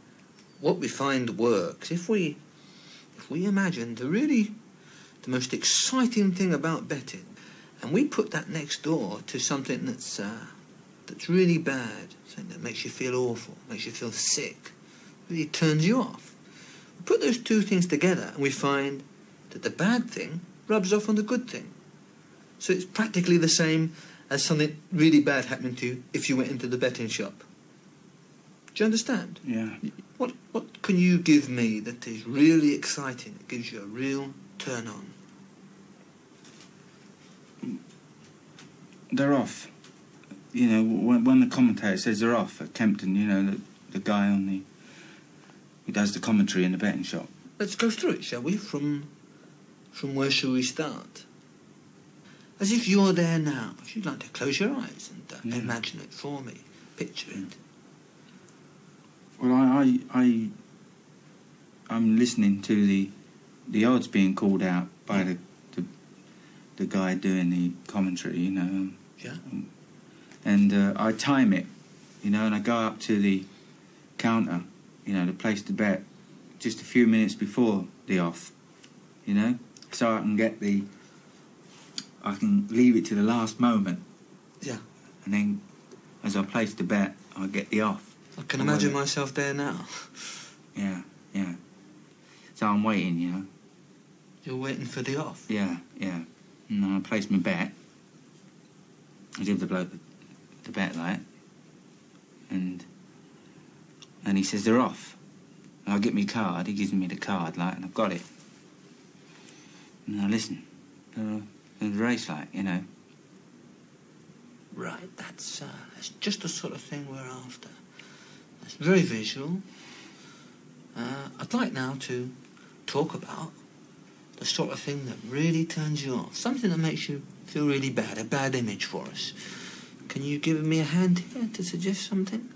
what we find works if we if we imagine the really the most exciting thing about betting, and we put that next door to something that's uh, that's really bad, something that makes you feel awful, makes you feel sick, really turns you off. We put those two things together, and we find that the bad thing rubs off on the good thing. So it's practically the same as something really bad happening to you if you went into the betting shop. Do you understand?
Yeah.
What what can you give me that is really exciting, that gives you a real turn on?
They're off. You know, when, when the commentator says they're off at Kempton, you know, the, the guy on the. who does the commentary in the betting shop.
Let's go through it, shall we? From from where shall we start? As if you're there now. If you'd like to close your eyes and uh,
Yeah.
imagine it for me, picture it.
Well, I, I, I, I'm listening to the, the odds being called out by the, the, the guy doing the commentary. You know, um,
Yeah.
and uh, I time it, you know, and I go up to the counter, you know, to place the bet just a few minutes before the off, you know, so I can get the, I can leave it to the last moment,
Yeah.
and then as I place the bet, I get the off.
I can imagine myself there now.
Yeah, yeah. So I'm waiting, you know.
You're waiting for the off.
Yeah, yeah. And I place my bet. I give the bloke the, the bet, like, and and he says they're off. And I get me card. He gives me the card, like, and I've got it. And I listen. Uh, the race, like, you know.
Right, that's uh, that's just the sort of thing we're after. It's very visual. Uh, I'd like now to talk about the sort of thing that really turns you off, something that makes you feel really bad, a bad image for us. Can you give me a hand here to suggest something?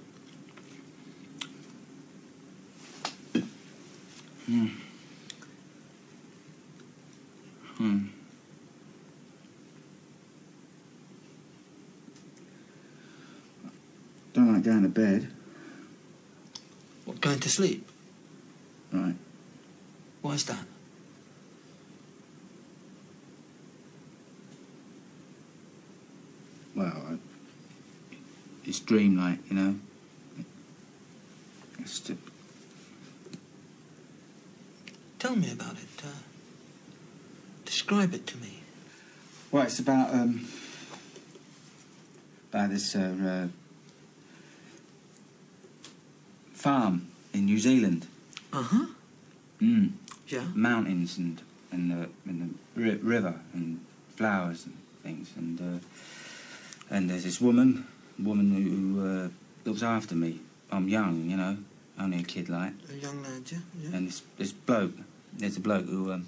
Hmm. Hmm. Don't like going to bed.
What, going to sleep?
Right.
Why's that?
Well, I, it's dreamlike, you know. It's just,
Tell me about it. Uh, describe it to me.
well, it's about um about this uh, uh, farm in New Zealand.
Uh huh.
Mm.
Yeah.
Mountains and and the and the ri- river and flowers and things and uh, and there's this woman woman who, uh, looks after me. I'm young, you know, only a kid like.
A young lad, yeah? yeah.
and this this bloke, there's a bloke who um,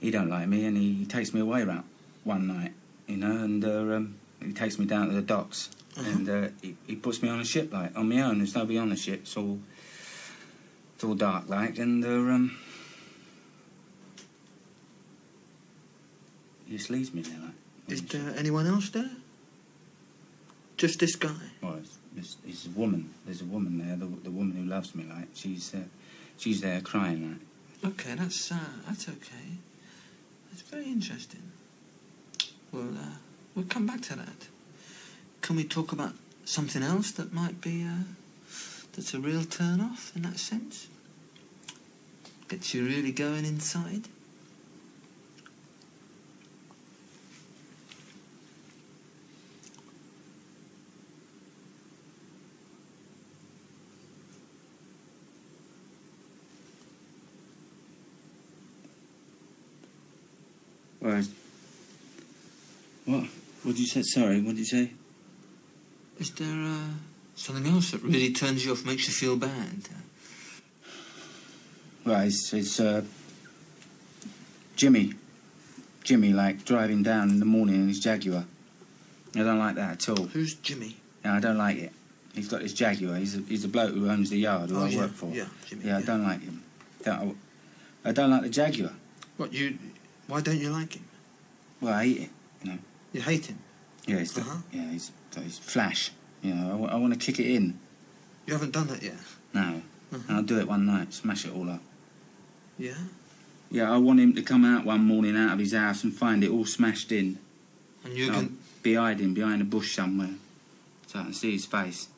he don't like me, and he takes me away round one night, you know, and uh, um, he takes me down to the docks,
Uh-huh.
and uh, he, he puts me on a ship like on my own. There's nobody on the ship. It's all it's all dark like, and uh, um, he just leaves me there like.
Is there anyone else there? Just this guy?
Well, it's, it's, it's a woman. There's a woman there, the, the woman who loves me like. She's uh, she's there crying like.
Okay, that's uh, that's okay. That's very interesting. We'll uh, we'll come back to that. Can we talk about something else that might be uh, that's a real turn off in that sense? Gets you really going inside.
Well, what? What did you say? Sorry, what did you say?
Is there uh, something else that really turns you off, makes you feel bad?
Well, it's, it's uh, Jimmy. Jimmy like driving down in the morning in his Jaguar. I don't like that at all.
Who's Jimmy?
Yeah, I don't like it. He's got his Jaguar. He's a, he's a bloke who owns the yard who
Oh,
I
yeah,
work for.
yeah, Jimmy,
Yeah, I don't like him. Don't, I don't like the Jaguar.
What you? Why don't you like him?
Well, I hate it. You know.
You hate him.
Yeah, he's
Uh-huh.
yeah, he's his flash. You know, I, want to kick it in.
You haven't done that yet.
No,
Uh-huh.
and I'll do it one night, smash it all up.
Yeah.
Yeah, I want him to come out one morning out of his house and find it all smashed in.
And you can.
be hiding behind a bush somewhere, so I can see his face.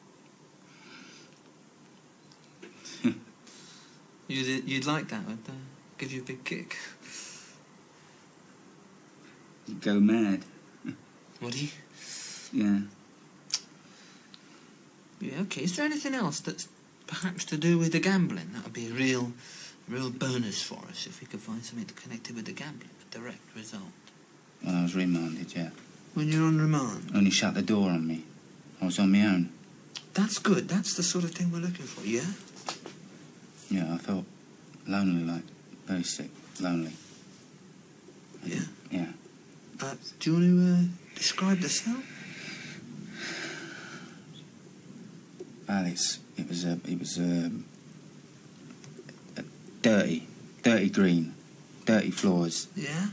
You'd, you'd like that? Would uh, give you a big kick?
Go mad.
Would he?
Yeah.
Yeah. Okay. Is there anything else that's perhaps to do with the gambling? That would be a real, real bonus for us if we could find something connected with the gambling, a direct result.
When I was remanded, yeah.
When you're on remand.
Only shut the door on me. I was on my own.
That's good. That's the sort of thing we're looking for. Yeah.
Yeah, I felt lonely, like very sick, lonely.
Yeah.
Yeah.
Uh, do you want to uh, describe the cell?
Well, it's it was a it was a, a dirty, dirty green, dirty floors,
Yeah.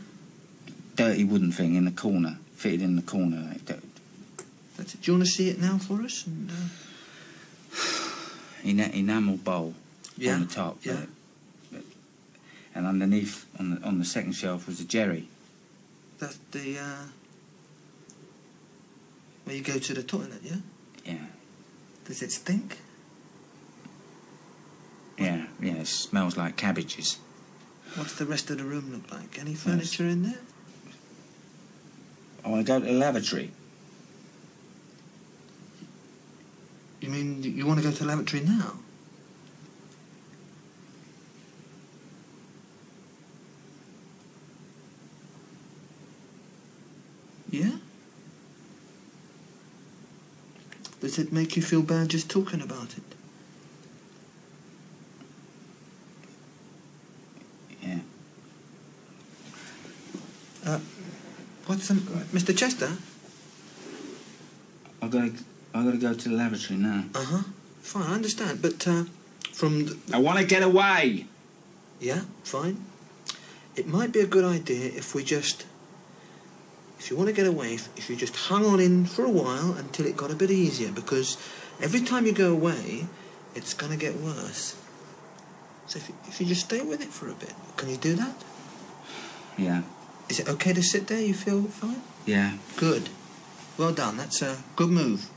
dirty wooden thing in the corner, fitted in the corner like that.
That's it. Do you want to see it now for us? And, uh,
Ena- enamel bowl
Yeah,
on the top.
yeah.
and underneath on the on the second shelf was a jerry.
That's the uh, where you go to the toilet. Yeah.
Yeah.
Does it stink?
Yeah, yeah, it smells like cabbages.
What's the rest of the room look like? Any furniture in there?
I want to go to the lavatory.
You mean you- you want to go to the lavatory now? Yeah? Does it make you feel bad just talking about it?
Yeah.
Uh, what's um, Mr. Chester?
I gotta, I gotta go to the lavatory now.
Uh huh. Fine, I understand, but uh, from the,
I want to get away.
Yeah, fine. It might be a good idea if we just, if you want to get away, if, you just hang on in for a while until it got a bit easier, because every time you go away, it's going to get worse. So if you, if you just stay with it for a bit, can you do that?
Yeah,
Is it okay to sit there? You feel fine?
yeah.
Good. Well done. That's a good move.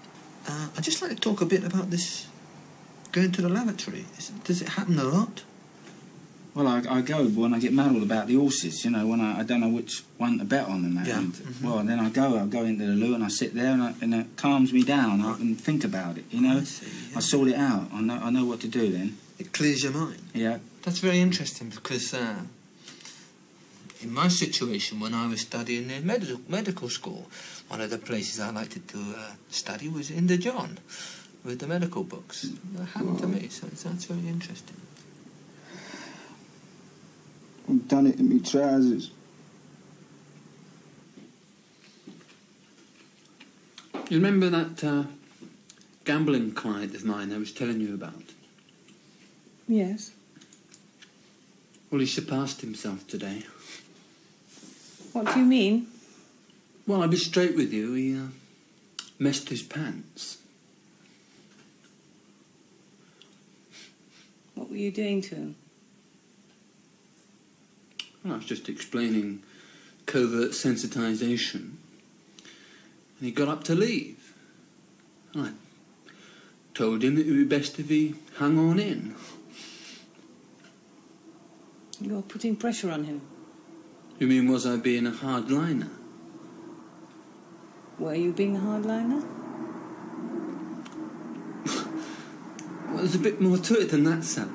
Uh, I'd just like to talk a bit about this going to the lavatory. Is, does it happen a lot?
Well, I, I go when I get muddled about the horses. You know, when I, I don't know which one to bet on and that.
Yeah,
And,
mhm.
Well, then I go. I go into the loo and I sit there and, I, and it calms me down. I can think about it. You know,
I see, yeah.
I sort it out. I know. I know what to do then.
It clears your mind.
Yeah.
That's very interesting because uh, in my situation, when I was studying in medical, medical school, one of the places I liked to uh, study was in the John with the medical books. That happened to me, so that's very interesting.
I've done it in my trousers.
You remember that uh, gambling client of mine I was telling you about?
Yes.
Well, he surpassed himself today.
What do you mean?
Well, I'll be straight with you. He uh, messed his pants.
What were you doing to him?
I was just explaining covert sensitization. And he got up to leave. And I told him that it would be best if he hung on in.
You're putting pressure on him.
You mean, was I being a hardliner?
Were you being a hardliner?
Well, there's a bit more to it than that, Sally.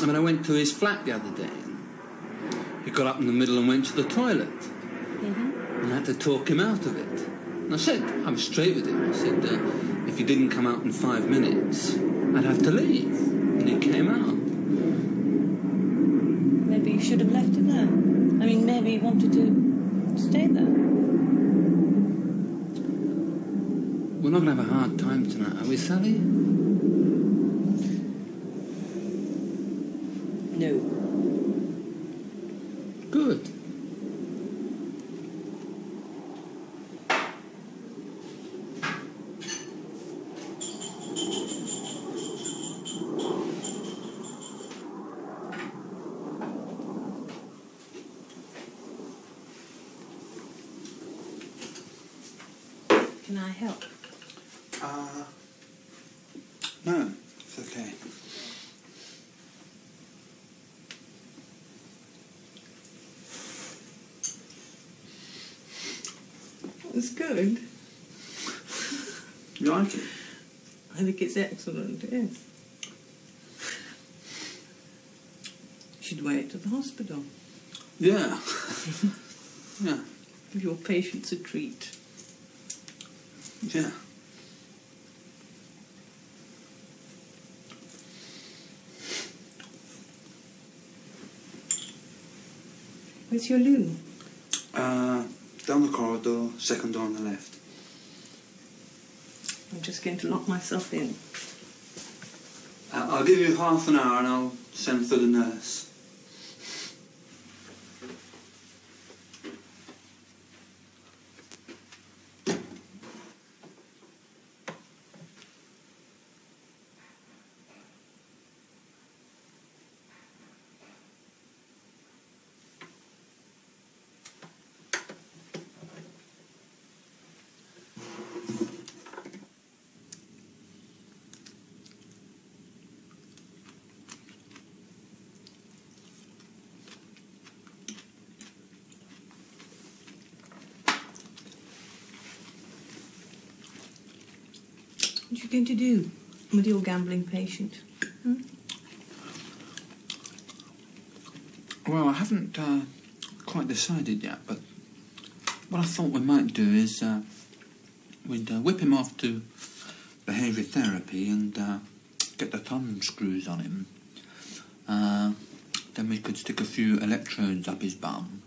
I mean, I went to his flat the other day. He got up in the middle and went to the toilet.
Mm-hmm.
And I had to talk him out of it. And I said, I was straight with him. I said, uh, if he didn't come out in five minutes, I'd have to leave. And he came out.
Maybe you should have left it there. I mean, maybe he wanted to stay there.
We're not going to have a hard time tonight, are we, Sally?
No.
Good.
Can I help?
Uh, no, it's okay.
It's good.
You like it?
I think it's excellent, yes. Should wear it to the hospital.
Yeah. yeah.
Give your patients a treat.
Yeah.
Where's your loo?
Uh, corridor, second door on the left.
I'm just going to lock myself in.
I'll give you half an hour and I'll send for the nurse.
You going to do with your gambling patient?
Well, I haven't uh, quite decided yet, but what I thought we might do is uh, we'd uh, whip him off to behaviour therapy and uh, get the thumb screws on him. Uh, then we could stick a few electrodes up his bum,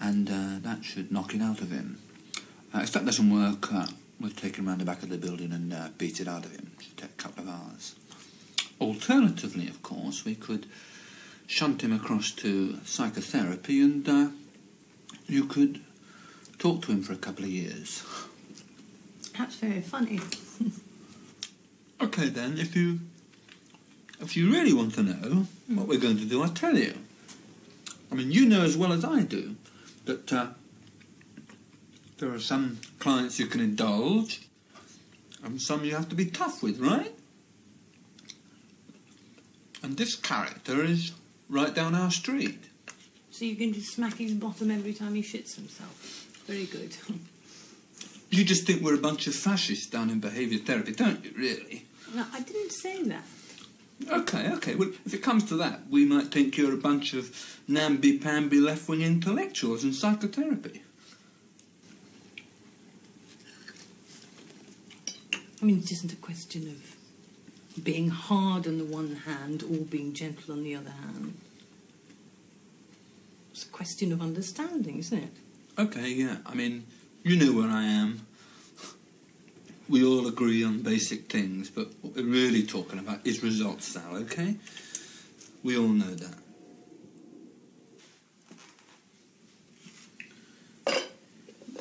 and uh, that should knock it out of him. Uh, if that doesn't work, uh, we'll take him round the back of the building and uh, beat it out of him. Should take a couple of hours. Alternatively, of course, we could shunt him across to psychotherapy and uh, you could talk to him for a couple of years.
That's very funny.
Okay, then, if you if you really want to know what we're going to do, I'll tell you. I mean, you know as well as I do that uh, there are some clients you can indulge and some you have to be tough with, right? And this character is right down our street.
So you're going to smack his bottom every time he shits himself. Very good.
You just think we're a bunch of fascists down in behaviour therapy, don't you, really?
no, I didn't say that.
Okay, okay. Well, if it comes to that, we might think you're a bunch of namby-pamby left-wing intellectuals in psychotherapy.
I mean, it isn't a question of being hard on the one hand or being gentle on the other hand. It's a question of understanding, isn't it?
Okay, yeah. I mean, you know where I am. We all agree on basic things, but what we're really talking about is results, Sal, okay? We all know that.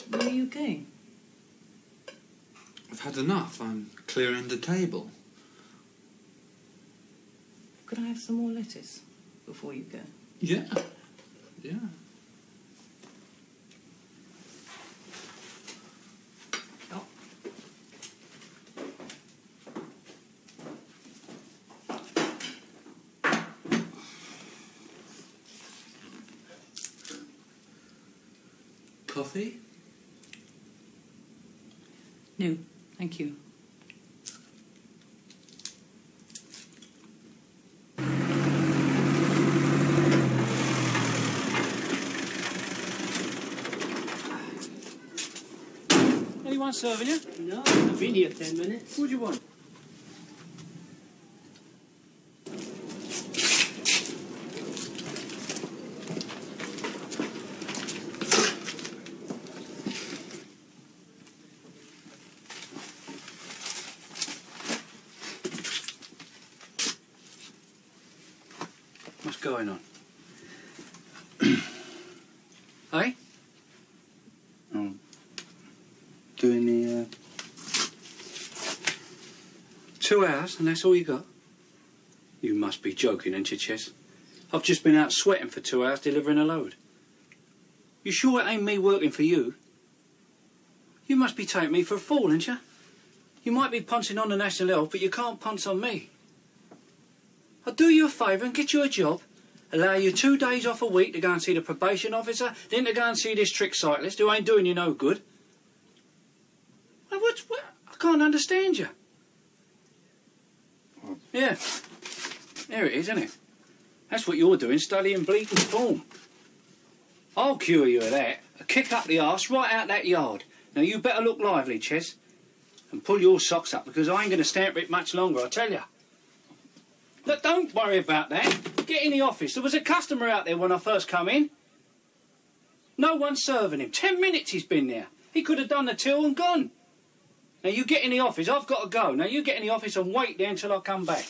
Where are you going?
I've had enough. I'm clearing the table.
Could I have some more lettuce before you go?
Yeah. Yeah.
Oh.
Coffee?
No, thank you.
Anyone serving you?
No, I've been here ten minutes.
What do you want? going on? hey?
Oh. Doing the, uh...
And that's all you got? You must be joking, ain't you, Ches? I've just been out sweating for two hours delivering a load. You sure it ain't me working for you? You must be taking me for a fool, ain't you? You might be punching on the National Health, but you can't punch on me. I'll do you a favour and get you a job. Allow you two days off a week to go and see the probation officer, then to go and see this trick cyclist who ain't doing you no good. What? I can't understand you. Yeah. There it is, isn't it? That's what you're doing, studying bleating form. I'll cure you of that. A kick up the arse right out that yard. Now you better look lively, Ches. And pull your socks up because I ain't going to stand for it much longer, I tell you. Look, don't worry about that. Get in the office. There was a customer out there when I first come in. No one's serving him. Ten minutes he's been there. He could have done the till and gone. Now you get in the office. I've got to go. Now you get in the office and wait there until I come back.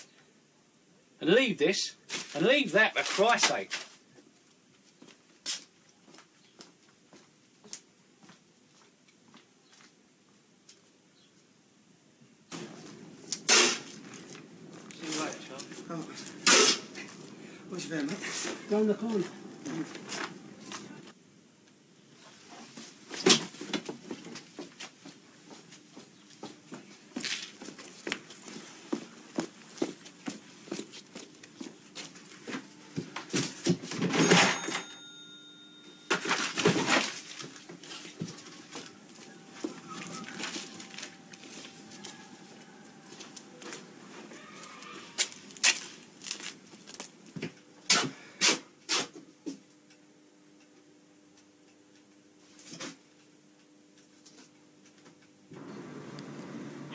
And leave this and leave that for Christ's sake. See you later, Charlie. Oh.
What's your name, mate?
Round the corner.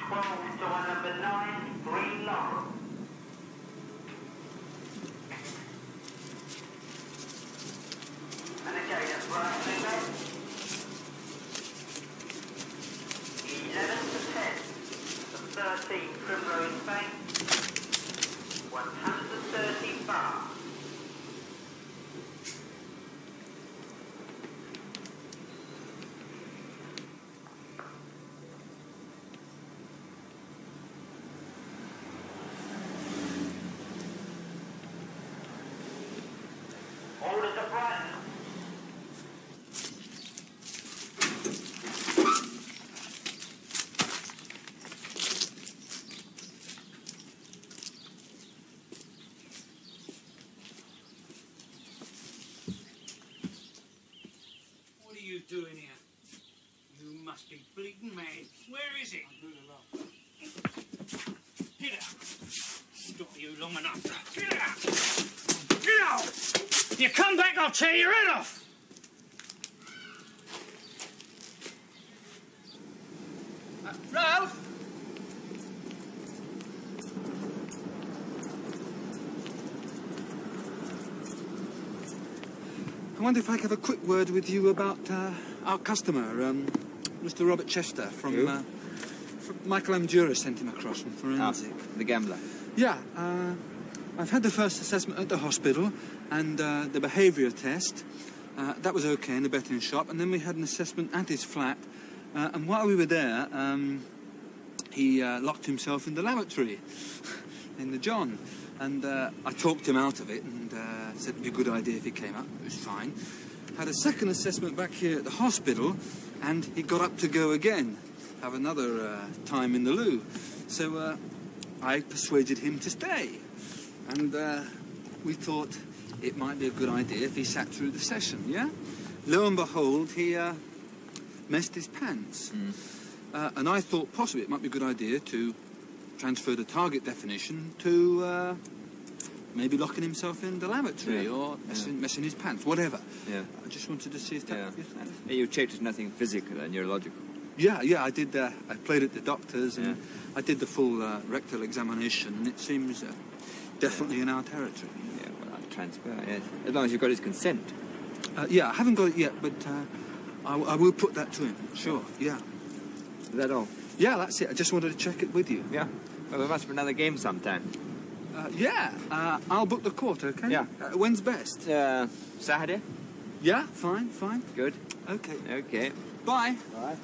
Twelve door number nine, Green Laurel. And again at right finger. Eleven to ten. The thirteen Primrose Bank. One hundred and thirty bar. Orders are Brighton.
What are you doing here? You must be bleeding mad. Where is it? Get out. Stop you long enough. Get out. Get out. You come back, I'll tear your head off.
Wonder if I could have a quick word with you about uh, our customer, um, Mr. Robert Chester from, uh, from Michael M. Dura sent him across from Forensic.
The gambler.
Yeah, uh, I've had the first assessment at the hospital and uh, the behaviour test. Uh, that was okay in the betting shop, and then we had an assessment at his flat. Uh, and while we were there, um, he uh, locked himself in the lavatory in the John. And uh, I talked him out of it and said it'd be a good idea if he came up. It was fine. Had a second assessment back here at the hospital, and he got up to go again, have another uh, time in the loo. So uh, I persuaded him to stay. And uh, we thought it might be a good idea if he sat through the session, yeah? Lo and behold, he uh, messed his pants. Uh, and I thought possibly it might be a good idea to transfer the target definition to uh, maybe locking himself in the lavatory
Yeah.
or messing, messing his pants, whatever.
Yeah.
I just wanted to see if that...
Yeah. You checked it's nothing physical and neurological.
yeah, yeah, I did. Uh, I played at the doctor's and I did the full uh, rectal examination, and it seems uh, definitely in our territory.
Yeah, well, I'll transfer, yes. As long as you've got his consent.
Uh, yeah, I haven't got it yet, but uh, I, w- I will put that to him. Sure. Yeah.
Is that all?
Yeah, that's it. I just wanted to check it with you.
Yeah. Well, we must have another game sometime.
Uh, yeah, uh, I'll book the court, okay?
Yeah.
Uh, when's best?
Uh, Saturday?
Yeah, fine, fine.
Good.
Okay.
Okay.
Bye.
Bye.